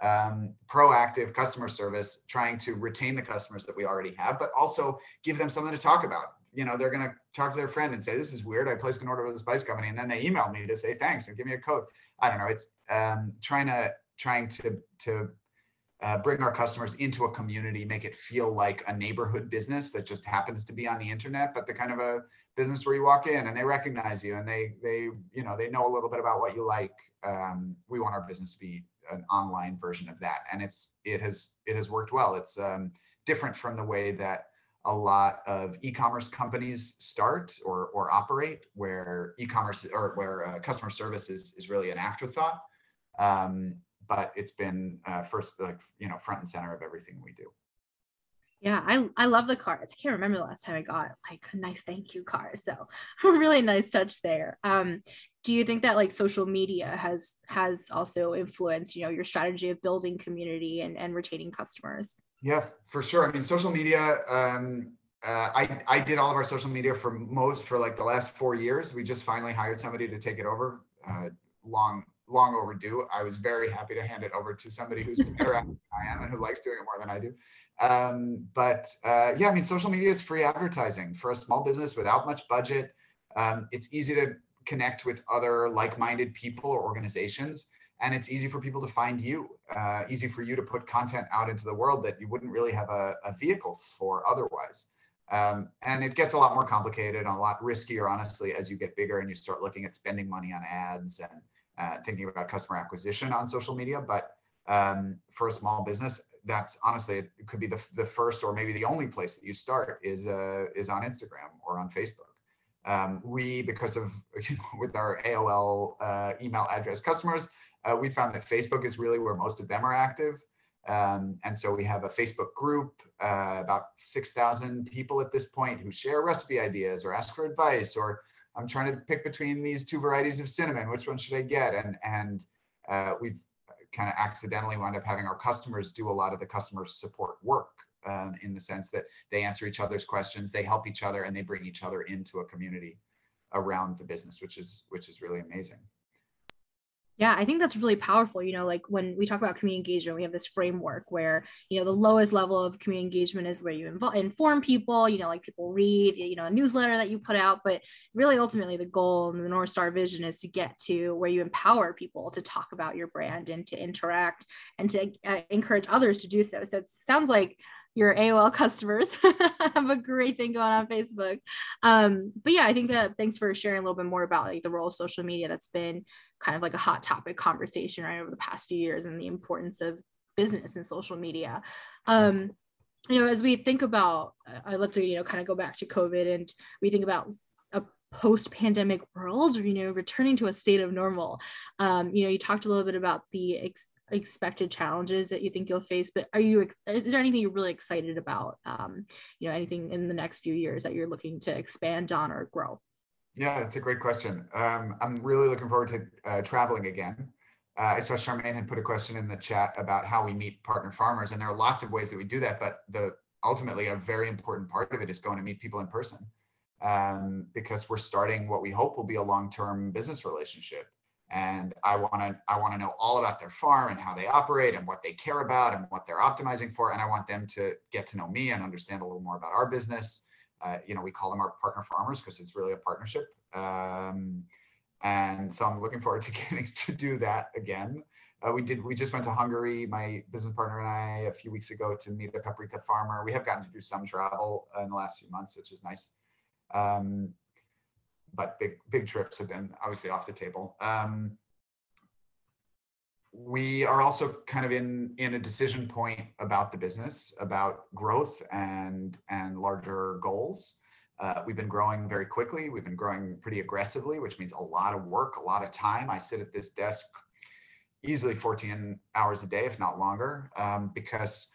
um, proactive customer service, trying to retain the customers that we already have, but also give them something to talk about. You know, they're going to talk to their friend and say, "This is weird. I placed an order with the spice company," and then they email me to say thanks and give me a code. I don't know. It's um, trying to trying to to uh, bring our customers into a community, make it feel like a neighborhood business that just happens to be on the internet, but the kind of a business where you walk in and they recognize you and they they you know they know a little bit about what you like. Um, we want our business to be an online version of that, and it's it has it has worked well. It's um, different from the way that a lot of e-commerce companies start or or operate, where e-commerce or where uh, customer service is is really an afterthought. Um, but it's been uh, first like you know front and center of everything we do. Yeah, I, I love the cards. I can't remember the last time I got like a nice thank you card. So a really nice touch there. Um, do you think that like social media has has also influenced, you know, your strategy of building community and, and retaining customers? Yeah, for sure. I mean, social media, um, uh, I, I did all of our social media for most for like the last four years. We just finally hired somebody to take it over. Uh, long long overdue. I was very happy to hand it over to somebody who's better at it than I am and who likes doing it more than I do. Um, but uh, yeah, I mean, social media is free advertising for a small business without much budget. Um, it's easy to connect with other like-minded people or organizations, and it's easy for people to find you. Uh, easy for you to put content out into the world that you wouldn't really have a, a vehicle for otherwise. Um, and it gets a lot more complicated and a lot riskier, honestly, as you get bigger and you start looking at spending money on ads and uh, thinking about customer acquisition on social media. But um, for a small business, that's honestly it could be the, the first or maybe the only place that you start is uh, is on Instagram or on Facebook. Um, we because of you know, with our AOL uh, email address customers, uh, we found that Facebook is really where most of them are active. Um, and so we have a Facebook group, uh, about 6,000 people at this point who share recipe ideas or ask for advice or I'm trying to pick between these two varieties of cinnamon. Which one should I get? And and uh, we've kind of accidentally wound up having our customers do a lot of the customer support work um, in the sense that they answer each other's questions, they help each other, and they bring each other into a community. around the business, which is which is really amazing. Yeah, I think that's really powerful. You know, like when we talk about community engagement, we have this framework where, you know, the lowest level of community engagement is where you invo- inform people, you know, like people read, you know, a newsletter that you put out. But really, ultimately, the goal and the North Star vision is to get to where you empower people to talk about your brand and to interact and to uh, encourage others to do so. So it sounds like your AOL customers have a great thing going on Facebook. Um, but yeah, I think that thanks for sharing a little bit more about like the role of social media that's been kind of like a hot topic conversation right over the past few years and the importance of business and social media. Um, you know, as we think about, I love to, you know, kind of go back to COVID and we think about a post-pandemic world, you know, returning to a state of normal. Um, you know, you talked a little bit about the ex- expected challenges that you think you'll face but are you is there anything you're really excited about um, you know anything in the next few years that you're looking to expand on or grow? Yeah that's a great question. Um, i'm really looking forward to uh, traveling again. Uh, i saw charmaine had put a question in the chat about how we meet partner farmers and there are lots of ways that we do that but the ultimately a very important part of it is going to meet people in person. Um, because we're starting what we hope will be a long-term business relationship and I want to I want to know all about their farm and how they operate and what they care about and what they're optimizing for. And I want them to get to know me and understand a little more about our business. Uh, you know, we call them our partner farmers because it's really a partnership. Um, and so I'm looking forward to getting to do that again. Uh, we did. We just went to Hungary, my business partner and I, a few weeks ago to meet a paprika farmer. We have gotten to do some travel in the last few months, which is nice. Um, but big big trips have been obviously off the table. Um, we are also kind of in in a decision point about the business, about growth and and larger goals. Uh, we've been growing very quickly. We've been growing pretty aggressively, which means a lot of work, a lot of time. I sit at this desk easily 14 hours a day, if not longer, um, because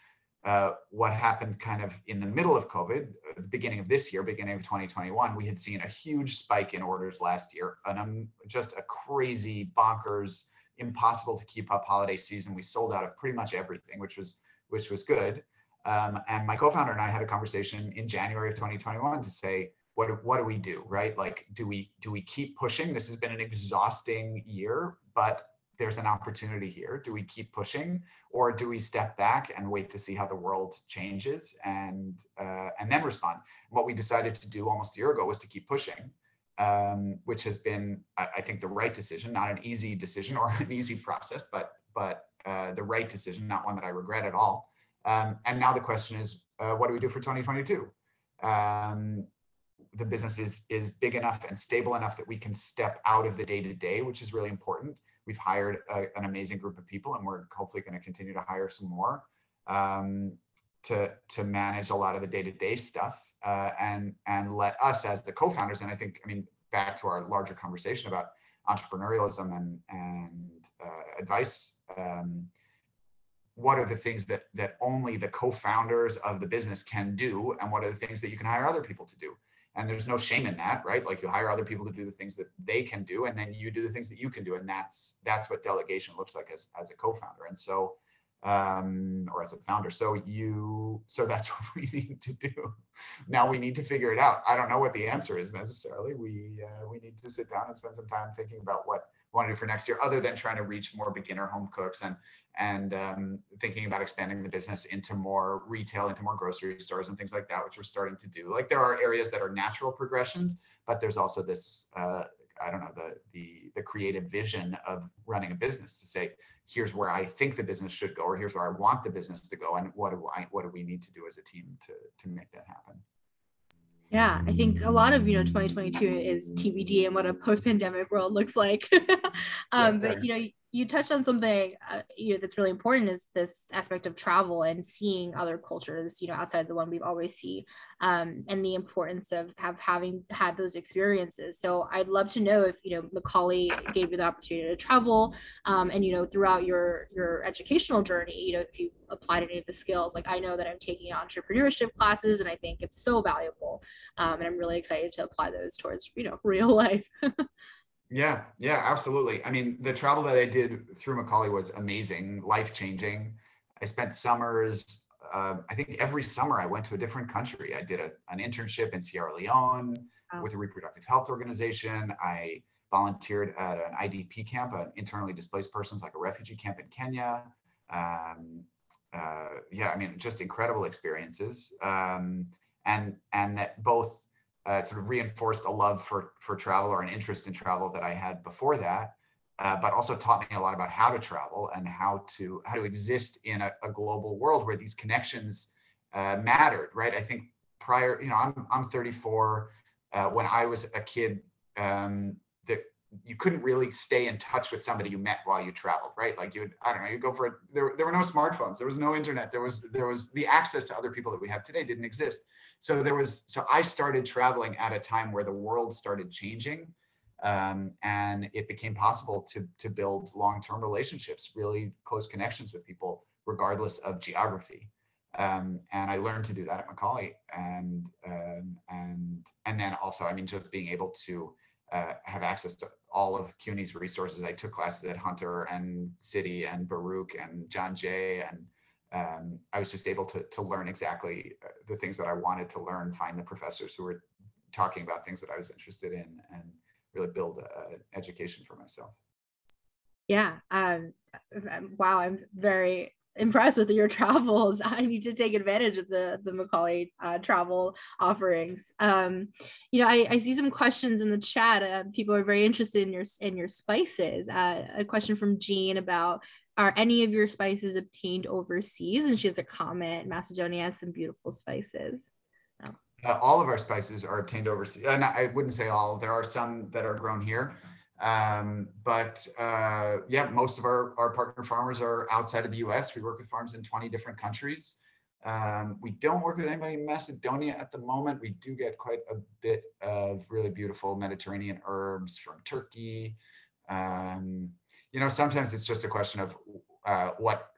uh, what happened kind of in the middle of COVID, the beginning of this year, beginning of 2021, we had seen a huge spike in orders last year, and um, just a crazy, bonkers, impossible to keep up holiday season. We sold out of pretty much everything, which was which was good. Um, and my co-founder and I had a conversation in January of 2021 to say, what what do we do, right? Like, do we do we keep pushing? This has been an exhausting year, but there's an opportunity here. Do we keep pushing, or do we step back and wait to see how the world changes and uh, and then respond? What we decided to do almost a year ago was to keep pushing, um, which has been, I, I, think, the right decision. Not an easy decision or an easy process, but but uh, the right decision, not one that I regret at all. Um, and now the question is, uh, what do we do for 2022? Um, the business is is big enough and stable enough that we can step out of the day to day, which is really important We've hired a, an amazing group of people, and we're hopefully going to continue to hire some more um, to to manage a lot of the day to day stuff, uh, and and let us as the co-founders. And I think, I mean, back to our larger conversation about entrepreneurialism and and uh, advice. Um, what are the things that that only the co-founders of the business can do, and what are the things that you can hire other people to do? And there's no shame in that right? Like you hire other people to do the things that they can do and then you do the things that you can do and that's that's what delegation looks like as, as a co-founder. And so um, or as a founder. So you so that's what we need to do. Now we need to figure it out. I don't know what the answer is necessarily. We uh, we need to sit down and spend some time thinking about what want to do for next year, other than trying to reach more beginner home cooks and and um, thinking about expanding the business into more retail, into more grocery stores and things like that, which we're starting to do. Like there are areas that are natural progressions, but there's also this uh, I don't know the the the creative vision of running a business to say here's where I think the business should go, or here's where I want the business to go, and what do I what do we need to do as a team to to make that happen. Yeah, I think a lot of you know 2022 is TBD and what a post-pandemic world looks like. um, yeah, but you know, you touched on something uh, you know that's really important is this aspect of travel and seeing other cultures you know outside the one we've always see um, and the importance of have having had those experiences. So i'd love to know if you know macaulay gave you the opportunity to travel um, and you know throughout your your educational journey you know if you applied any of the skills. Like i know that i'm taking entrepreneurship classes and i think it's so valuable um, and i'm really excited to apply those towards you know real life Yeah, yeah, absolutely. I mean, the travel that I did through Macaulay was amazing, life changing. I spent summers uh, I think every summer I went to a different country. I did a, an internship in Sierra Leone wow. with a reproductive health organization. I volunteered at an IDP camp, an internally displaced persons, like a refugee camp in Kenya. Um, uh, yeah, I mean, just incredible experiences, um, and and that both uh, sort of reinforced a love for for travel or an interest in travel that I had before that, uh, but also taught me a lot about how to travel and how to how to exist in a, a global world where these connections uh, mattered. Right? I think prior, you know, I'm I'm 34. Uh, when I was a kid, um, that you couldn't really stay in touch with somebody you met while you traveled, right? Like you would, I don't know, you go for it. There, there were no smartphones. There was no internet. There was, there was the access to other people that we have today didn't exist. So there was, so I started traveling at a time where the world started changing. Um, and it became possible to, to build long-term relationships, really close connections with people, regardless of geography. Um, and I learned to do that at Macaulay, and um, and and then also, I mean, just being able to uh, have access to all of CUNY's resources. I took classes at Hunter and City and Baruch and John Jay, and um, I was just able to, to learn exactly uh, the things that I wanted to learn, find the professors who were talking about things that I was interested in, and really build an education for myself. Yeah. Um, wow. I'm very impressed with your travels. I need to take advantage of the the Macaulay uh, travel offerings. Um, you know, I, I see some questions in the chat. Uh, people are very interested in your in your spices. Uh, a question from Jean about are any of your spices obtained overseas? And she has a comment. Macedonia has some beautiful spices. No. Uh, all of our spices are obtained overseas. And I wouldn't say all. There are some that are grown here. Um, but uh, yeah, most of our, our partner farmers are outside of the US. We work with farms in 20 different countries. Um, we don't work with anybody in Macedonia at the moment. We do get quite a bit of really beautiful Mediterranean herbs from Turkey. Um, you know, sometimes it's just a question of uh, what,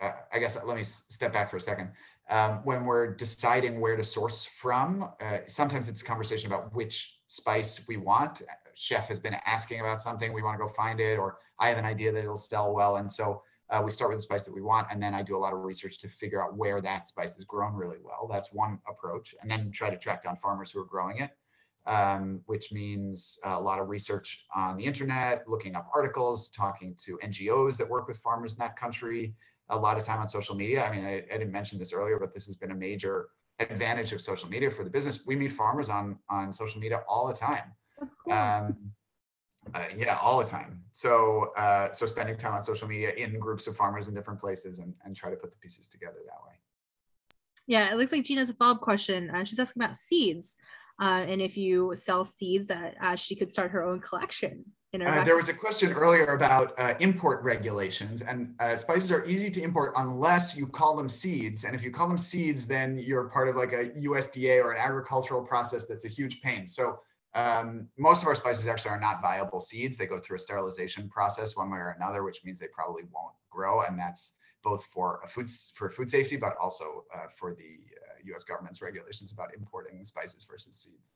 uh, I guess, let me step back for a second. Um, when we're deciding where to source from, uh, sometimes it's a conversation about which spice we want chef has been asking about something, we want to go find it, or I have an idea that it'll sell well. And so uh, we start with the spice that we want, and then I do a lot of research to figure out where that spice is grown really well. That's one approach, and then try to track down farmers who are growing it, um, which means a lot of research on the internet, looking up articles, talking to NGOs that work with farmers in that country, a lot of time on social media. I mean, I, I didn't mention this earlier, but this has been a major advantage of social media for the business. We meet farmers on on social media all the time. That's cool. Um, uh, yeah, all the time. So, uh, so spending time on social media in groups of farmers in different places and, and try to put the pieces together that way. Yeah, it looks like Gina's a follow-up question. Uh, she's asking about seeds. Uh, and if you sell seeds that uh, she could start her own collection uh, there was a question earlier about uh, import regulations and uh, spices are easy to import unless you call them seeds and if you call them seeds then you're part of like a usda or an agricultural process that's a huge pain so um, most of our spices actually are not viable seeds. They go through a sterilization process one way or another, which means they probably won't grow. And that's both for food for food safety, but also uh, for the uh, U.S. government's regulations about importing spices versus seeds.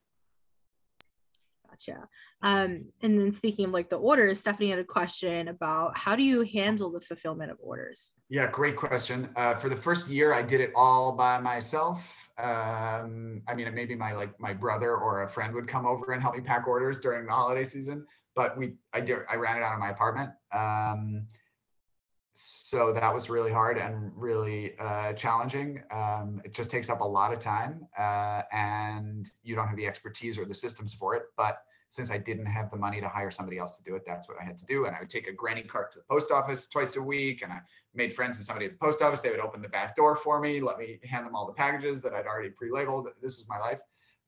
Gotcha. Um, and then speaking of like the orders, Stephanie had a question about how do you handle the fulfillment of orders? Yeah, great question. Uh, for the first year, I did it all by myself. Um, I mean, maybe my like my brother or a friend would come over and help me pack orders during the holiday season, but we I did I ran it out of my apartment. Um, so that was really hard and really uh, challenging. Um, it just takes up a lot of time, uh, and you don't have the expertise or the systems for it. But since I didn't have the money to hire somebody else to do it, that's what I had to do. And I would take a granny cart to the post office twice a week. And I made friends with somebody at the post office. They would open the back door for me, let me hand them all the packages that I'd already pre-labeled. This was my life.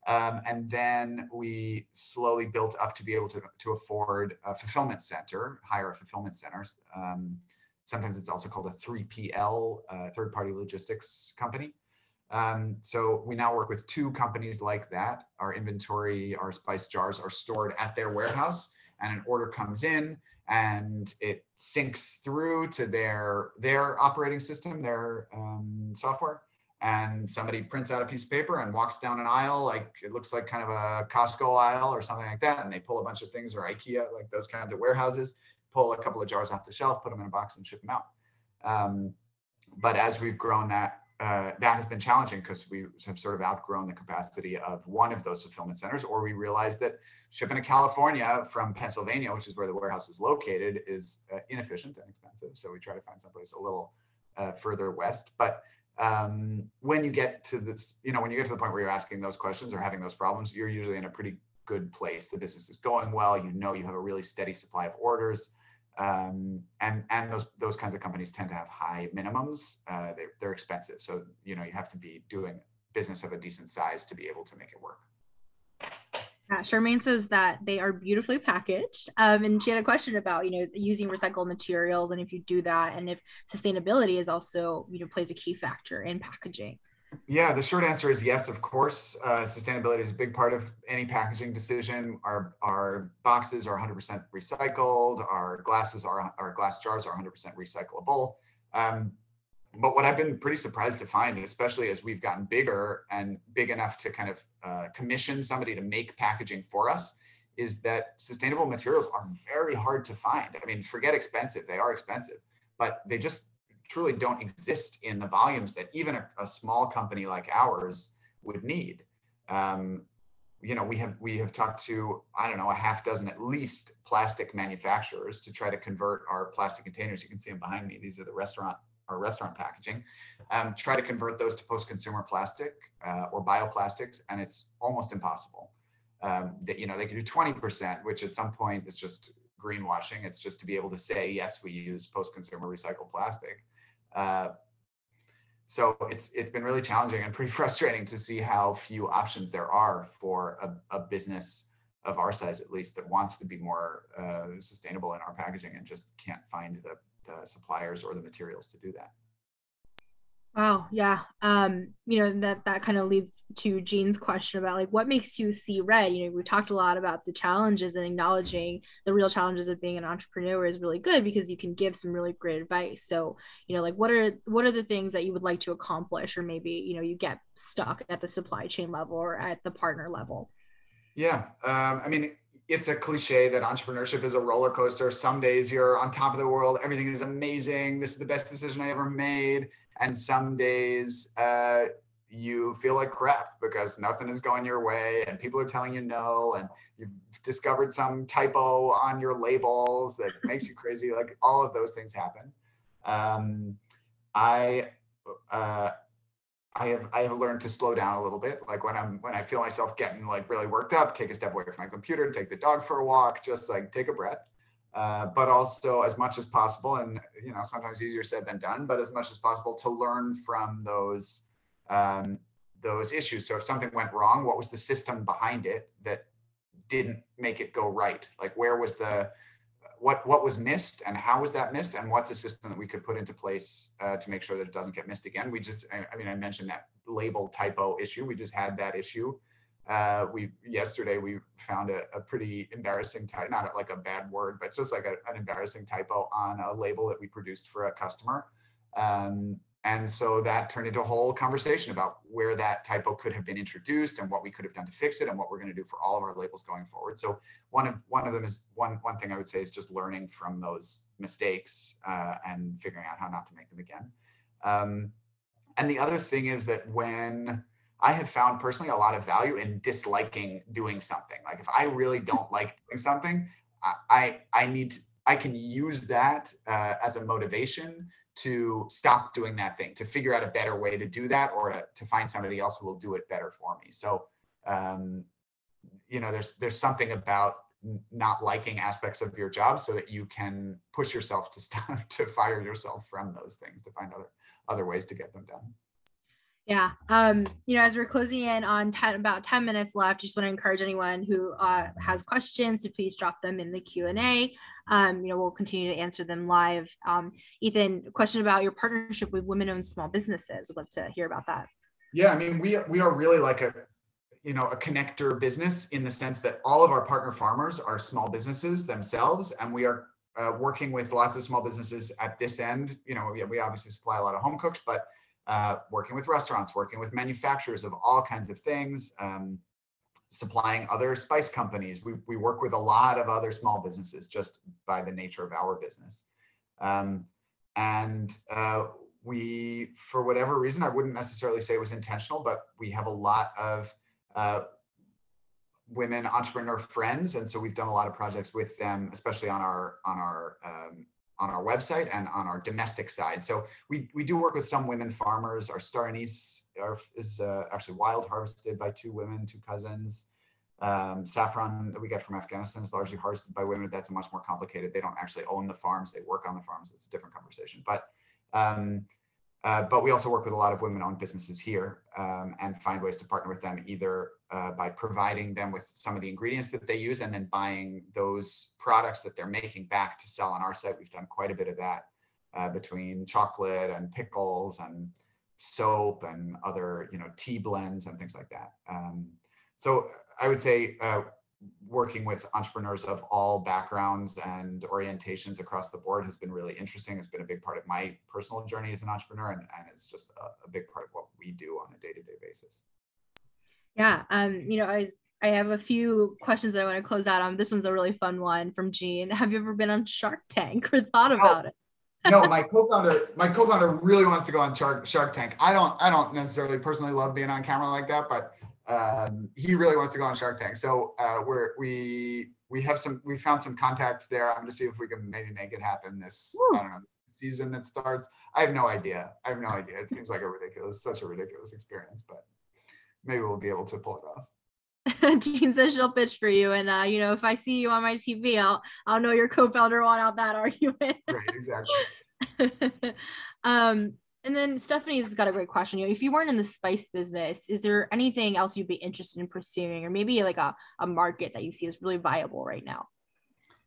Um, and then we slowly built up to be able to, to afford a fulfillment center, hire a fulfillment center. Um, sometimes it's also called a 3PL, uh, third party logistics company. Um, so we now work with two companies like that. Our inventory, our spice jars are stored at their warehouse and an order comes in and it syncs through to their their operating system, their um, software. And somebody prints out a piece of paper and walks down an aisle, like it looks like kind of a Costco aisle or something like that. And they pull a bunch of things or IKEA, like those kinds of warehouses, pull a couple of jars off the shelf, put them in a box and ship them out. Um, but as we've grown that, uh, that has been challenging because we have sort of outgrown the capacity of one of those fulfillment centers, or we realized that shipping to California from Pennsylvania, which is where the warehouse is located, is uh, inefficient and expensive. So we try to find someplace a little uh, further west. But um, when you get to this, you know, when you get to the point where you're asking those questions or having those problems, you're usually in a pretty good place. The business is going well. You know, you have a really steady supply of orders um, and and those those kinds of companies tend to have high minimums. Uh, they, they're expensive, so you know you have to be doing business of a decent size to be able to make it work. Yeah, Charmaine says that they are beautifully packaged, um, and she had a question about you know using recycled materials and if you do that, and if sustainability is also you know plays a key factor in packaging. Yeah, the short answer is yes, of course. Uh, sustainability is a big part of any packaging decision. Our our boxes are 100% recycled. Our glasses are our glass jars are 100% recyclable. Um, but what I've been pretty surprised to find, especially as we've gotten bigger and big enough to kind of uh, commission somebody to make packaging for us, is that sustainable materials are very hard to find. I mean, forget expensive; they are expensive, but they just truly don't exist in the volumes that even a, a small company like ours would need. Um, you know, we have we have talked to I don't know a half dozen at least plastic manufacturers to try to convert our plastic containers. You can see them behind me. These are the restaurant our restaurant packaging. Um, try to convert those to post-consumer plastic uh, or bioplastics, and it's almost impossible. Um, that you know they can do 20%, which at some point is just greenwashing. It's just to be able to say yes, we use post-consumer recycled plastic. Uh, so it's it's been really challenging and pretty frustrating to see how few options there are for a, a business of our size at least that wants to be more uh, sustainable in our packaging and just can't find the, the suppliers or the materials to do that. Wow, yeah. Um, you know, that that kind of leads to Jean's question about like what makes you see red. You know, we talked a lot about the challenges and acknowledging the real challenges of being an entrepreneur is really good because you can give some really great advice. So, you know, like what are what are the things that you would like to accomplish or maybe, you know, you get stuck at the supply chain level or at the partner level? Yeah. Um, I mean, it's a cliche that entrepreneurship is a roller coaster. Some days you're on top of the world, everything is amazing. This is the best decision I ever made and some days uh, you feel like crap because nothing is going your way and people are telling you no and you've discovered some typo on your labels that makes you crazy like all of those things happen um, i uh, I have I have learned to slow down a little bit. Like when I'm when I feel myself getting like really worked up, take a step away from my computer, take the dog for a walk, just like take a breath uh, but also as much as possible, and you know sometimes easier said than done, but as much as possible to learn from those um, those issues. So if something went wrong, what was the system behind it that didn't make it go right? Like where was the what what was missed and how was that missed and what's a system that we could put into place uh, to make sure that it doesn't get missed again we just I, I mean i mentioned that label typo issue we just had that issue uh, we yesterday we found a, a pretty embarrassing type, not like a bad word, but just like a, an embarrassing typo on a label that we produced for a customer. Um, and so that turned into a whole conversation about where that typo could have been introduced and what we could have done to fix it and what we're going to do for all of our labels going forward. So one of one of them is one one thing I would say is just learning from those mistakes uh, and figuring out how not to make them again. Um, and the other thing is that when I have found personally a lot of value in disliking doing something. Like if I really don't like doing something, I I, need to, I can use that uh, as a motivation to stop doing that thing, to figure out a better way to do that, or to, to find somebody else who will do it better for me. So, um, you know, there's there's something about not liking aspects of your job so that you can push yourself to stop to fire yourself from those things to find other other ways to get them done. Yeah. Um, you know, as we're closing in on 10, about 10 minutes left, just want to encourage anyone who uh, has questions to please drop them in the Q&A. Um, you know, we'll continue to answer them live. Um, Ethan, question about your partnership with women-owned small businesses. I'd love to hear about that. Yeah, I mean, we, we are really like a, you know, a connector business in the sense that all of our partner farmers are small businesses themselves, and we are uh, working with lots of small businesses at this end. You know, we, we obviously supply a lot of home cooks, but uh, working with restaurants, working with manufacturers of all kinds of things, um, supplying other spice companies. We, we work with a lot of other small businesses just by the nature of our business. Um, and uh, we, for whatever reason, I wouldn't necessarily say it was intentional, but we have a lot of uh, women entrepreneur friends, and so we've done a lot of projects with them, especially on our on our um, on our website and on our domestic side. So we we do work with some women farmers. Our star anise are, is uh, actually wild harvested by two women, two cousins. Um, saffron that we get from Afghanistan is largely harvested by women. That's much more complicated. They don't actually own the farms; they work on the farms. It's a different conversation. But um, uh, but we also work with a lot of women-owned businesses here um, and find ways to partner with them either uh, by providing them with some of the ingredients that they use and then buying those products that they're making back to sell on our site. We've done quite a bit of that uh, between chocolate and pickles and soap and other, you know, tea blends and things like that. Um, so I would say uh, working with entrepreneurs of all backgrounds and orientations across the board has been really interesting. It's been a big part of my personal journey as an entrepreneur, and, and it's just a, a big part of what we do on a day to day basis. Yeah, um, you know, I was I have a few questions that I want to close out on. This one's a really fun one from Jean. Have you ever been on Shark Tank or thought about it? no, my co-founder, my co-founder really wants to go on Shark Shark Tank. I don't, I don't necessarily personally love being on camera like that, but um, he really wants to go on Shark Tank. So uh, we're we we have some we found some contacts there. I'm going to see if we can maybe make it happen this Woo. I don't know season that starts. I have no idea. I have no idea. It seems like a ridiculous, such a ridiculous experience, but maybe we'll be able to pull it off. Jean says she'll pitch for you, and uh, you know, if I see you on my TV, I'll I'll know your co-founder won out that argument. right, exactly. um, and then Stephanie's got a great question. You know, if you weren't in the spice business, is there anything else you'd be interested in pursuing, or maybe like a, a market that you see as really viable right now?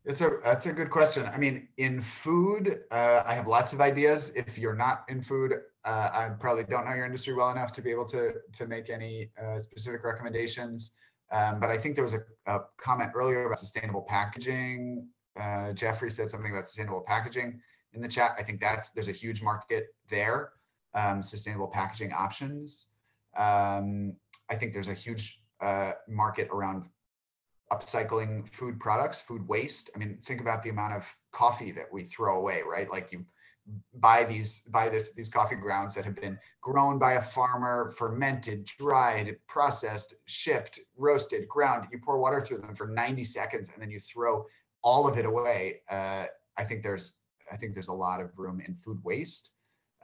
It's a that's a good question. I mean, in food, uh, I have lots of ideas. If you're not in food, uh, I probably don't know your industry well enough to be able to to make any uh, specific recommendations. Um, but I think there was a, a, comment earlier about sustainable packaging. Uh, Jeffrey said something about sustainable packaging in the chat. I think that's there's a huge market there. Um, sustainable packaging options. Um, I think there's a huge uh, market around upcycling food products, food waste. I mean, think about the amount of coffee that we throw away, right? Like you buy these buy this these coffee grounds that have been grown by a farmer, fermented, dried, processed, shipped, roasted, ground. You pour water through them for 90 seconds and then you throw all of it away. Uh, I think there's I think there's a lot of room in food waste.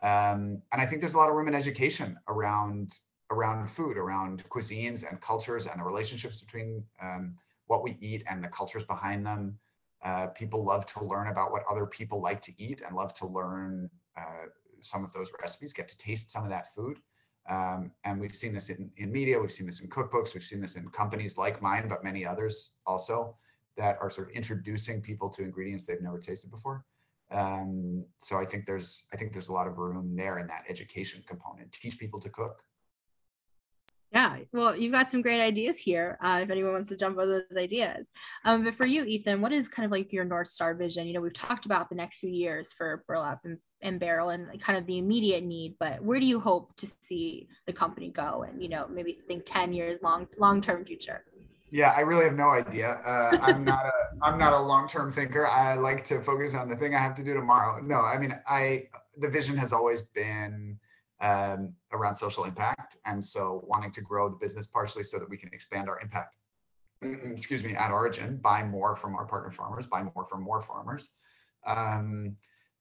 Um, and I think there's a lot of room in education around around food, around cuisines and cultures and the relationships between um, what we eat and the cultures behind them. Uh, people love to learn about what other people like to eat and love to learn uh, some of those recipes, get to taste some of that food. Um, and we've seen this in, in media, we've seen this in cookbooks, we've seen this in companies like mine, but many others also that are sort of introducing people to ingredients they've never tasted before. Um, so I think there's I think there's a lot of room there in that education component. Teach people to cook. Yeah, well, you've got some great ideas here. Uh, if anyone wants to jump on those ideas, um, but for you, Ethan, what is kind of like your north star vision? You know, we've talked about the next few years for burlap and, and barrel and kind of the immediate need, but where do you hope to see the company go? And you know, maybe think ten years long long term future. Yeah, I really have no idea. Uh, I'm not a I'm not a long term thinker. I like to focus on the thing I have to do tomorrow. No, I mean, I the vision has always been um, around social impact, and so wanting to grow the business partially so that we can expand our impact. Excuse me, at origin, buy more from our partner farmers, buy more from more farmers. Um,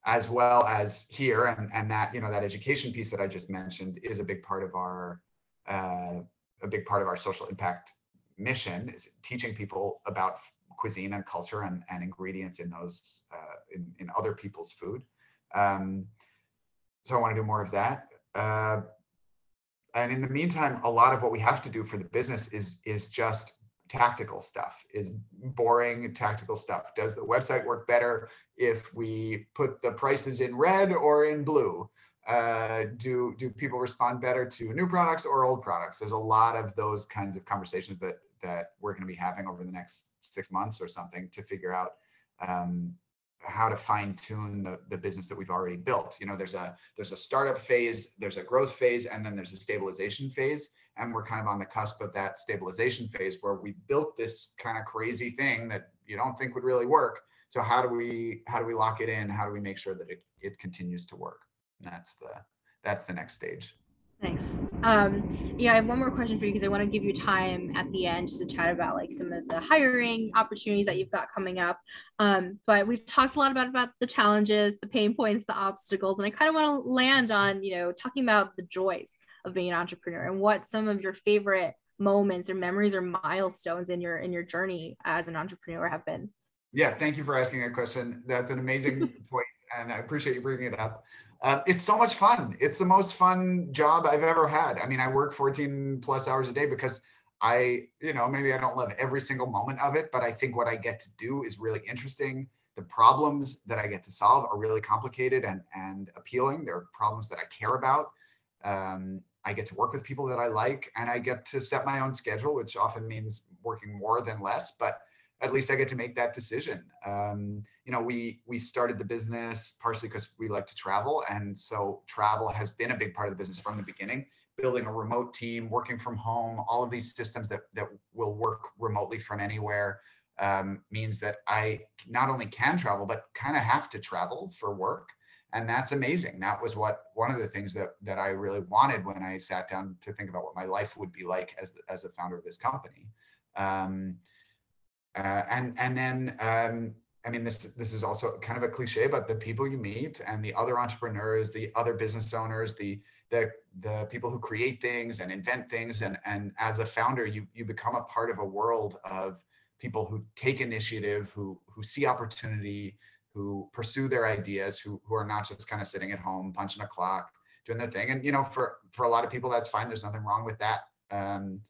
as well as here and, and that you know that education piece that i just mentioned is a big part of our uh, a big part of our social impact mission is teaching people about cuisine and culture and, and ingredients in those uh, in, in other people's food. Um, so I want to do more of that. Uh, and in the meantime, a lot of what we have to do for the business is is just tactical stuff, is boring tactical stuff. Does the website work better if we put the prices in red or in blue? Uh, do do people respond better to new products or old products? There's a lot of those kinds of conversations that that we're going to be having over the next six months or something to figure out um, how to fine tune the, the business that we've already built. You know, there's a there's a startup phase, there's a growth phase, and then there's a stabilization phase. And we're kind of on the cusp of that stabilization phase where we built this kind of crazy thing that you don't think would really work. So how do we how do we lock it in? How do we make sure that it, it continues to work? that's the that's the next stage. Thanks. Um, yeah, I have one more question for you because I want to give you time at the end to chat about like some of the hiring opportunities that you've got coming up. Um, but we've talked a lot about about the challenges, the pain points, the obstacles, and I kind of want to land on you know talking about the joys of being an entrepreneur and what some of your favorite moments or memories or milestones in your in your journey as an entrepreneur have been. Yeah, thank you for asking that question. That's an amazing point, and I appreciate you bringing it up. Uh, it's so much fun. It's the most fun job I've ever had. I mean, I work 14 plus hours a day because I, you know, maybe I don't love every single moment of it, but I think what I get to do is really interesting. The problems that I get to solve are really complicated and, and appealing. They're problems that I care about. Um, I get to work with people that I like, and I get to set my own schedule, which often means working more than less. But at least I get to make that decision. Um, you know, we we started the business partially because we like to travel, and so travel has been a big part of the business from the beginning. Building a remote team, working from home, all of these systems that that will work remotely from anywhere um, means that I not only can travel but kind of have to travel for work, and that's amazing. That was what one of the things that that I really wanted when I sat down to think about what my life would be like as as a founder of this company. Um, uh, and and then um, I mean this this is also kind of a cliche, but the people you meet and the other entrepreneurs, the other business owners, the the the people who create things and invent things, and and as a founder, you you become a part of a world of people who take initiative, who who see opportunity, who pursue their ideas, who who are not just kind of sitting at home punching a clock, doing their thing. And you know, for for a lot of people, that's fine. There's nothing wrong with that. Um,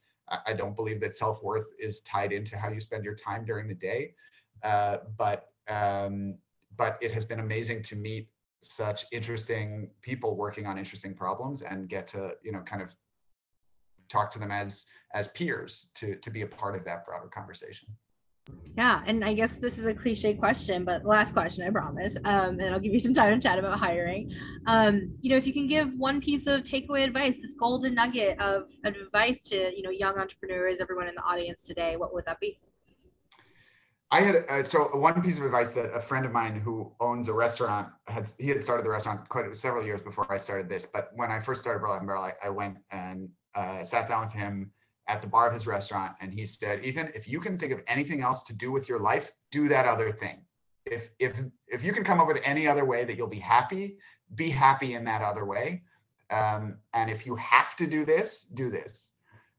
I don't believe that self worth is tied into how you spend your time during the day. Uh, but um, but it has been amazing to meet such interesting people working on interesting problems and get to you know kind of talk to them as as peers to to be a part of that broader conversation. Yeah, and I guess this is a cliche question, but last question, I promise. Um, and I'll give you some time to chat about hiring. Um, you know, if you can give one piece of takeaway advice, this golden nugget of advice to you know young entrepreneurs, everyone in the audience today, what would that be? I had uh, so one piece of advice that a friend of mine who owns a restaurant had he had started the restaurant quite several years before I started this. But when I first started Burlap and Barrel, I, I went and uh, sat down with him at the bar of his restaurant and he said, Ethan, if you can think of anything else to do with your life, do that other thing. If if if you can come up with any other way that you'll be happy, be happy in that other way. Um, and if you have to do this, do this.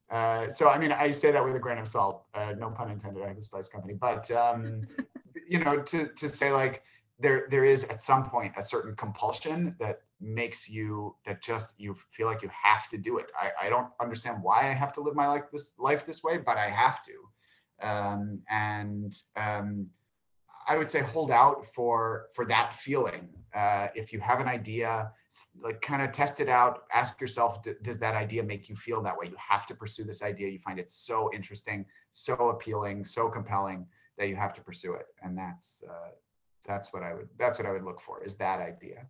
Uh, so I mean, I say that with a grain of salt. Uh, no pun intended. I have a spice company, but um, you know, to to say like there there is at some point a certain compulsion that makes you that just you feel like you have to do it. I, I don't understand why I have to live my life this life this way, but I have to. Um, and um, I would say hold out for for that feeling. Uh, if you have an idea, like kind of test it out. Ask yourself, does that idea make you feel that way? You have to pursue this idea. You find it so interesting, so appealing, so compelling that you have to pursue it. And that's uh, that's what I would that's what I would look for is that idea.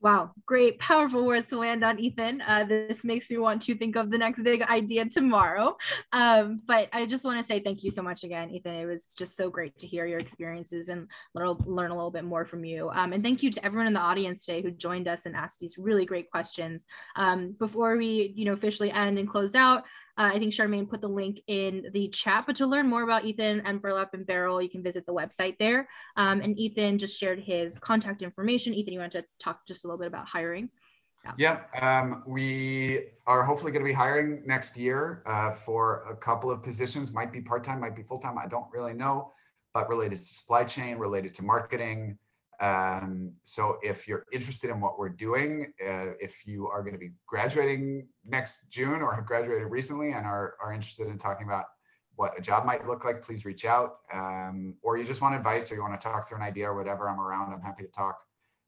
Wow, great, powerful words to land on, Ethan. Uh, this makes me want to think of the next big idea tomorrow. Um, but I just want to say thank you so much again, Ethan. It was just so great to hear your experiences and learn, learn a little bit more from you. Um, and thank you to everyone in the audience today who joined us and asked these really great questions. Um, before we, you know, officially end and close out, uh, I think Charmaine put the link in the chat, but to learn more about Ethan and Burlap and Barrel, you can visit the website there. Um, and Ethan just shared his contact information. Ethan, you want to talk just a little bit about hiring? Yeah, yeah um, we are hopefully going to be hiring next year uh, for a couple of positions. Might be part time, might be full time. I don't really know, but related to supply chain, related to marketing, um, so if you're interested in what we're doing, uh, if you are going to be graduating next June or have graduated recently and are, are interested in talking about what a job might look like, please reach out. Um, or you just want advice or you want to talk through an idea or whatever, I'm around. I'm happy to talk.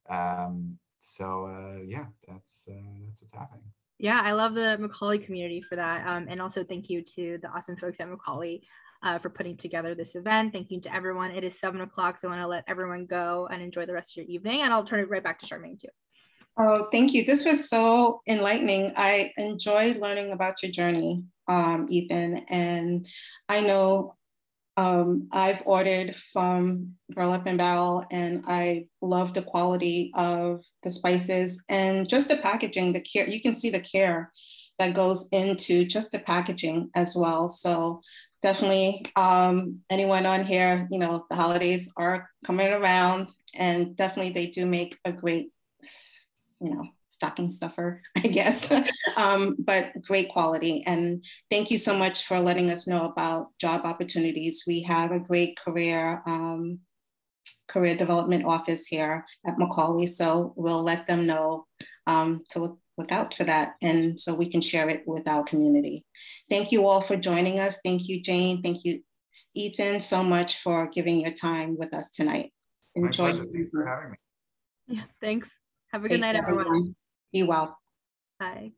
Um, so uh, yeah, that's uh, that's what's happening. Yeah, I love the Macaulay community for that. Um, and also thank you to the awesome folks at Macaulay uh, for putting together this event. Thank you to everyone. It is seven o'clock, so I want to let everyone go and enjoy the rest of your evening. And I'll turn it right back to Charmaine too. Oh, thank you. This was so enlightening. I enjoyed learning about your journey, um, Ethan. And I know Um, I've ordered from Burlap and Barrel, and I love the quality of the spices and just the packaging. The care you can see the care that goes into just the packaging as well. So definitely, um, anyone on here, you know, the holidays are coming around, and definitely they do make a great, you know, stocking stuffer, I guess, um, but great quality. And thank you so much for letting us know about job opportunities. We have a great career um, career development office here at Macaulay, so we'll let them know um, to look, look out for that, and so we can share it with our community. Thank you all for joining us. Thank you, Jayne. Thank you, Ethan, so much for giving your time with us tonight. Enjoy. Thanks for having me. Yeah, thanks. Have a good night, everyone. everyone. Be well. Bye.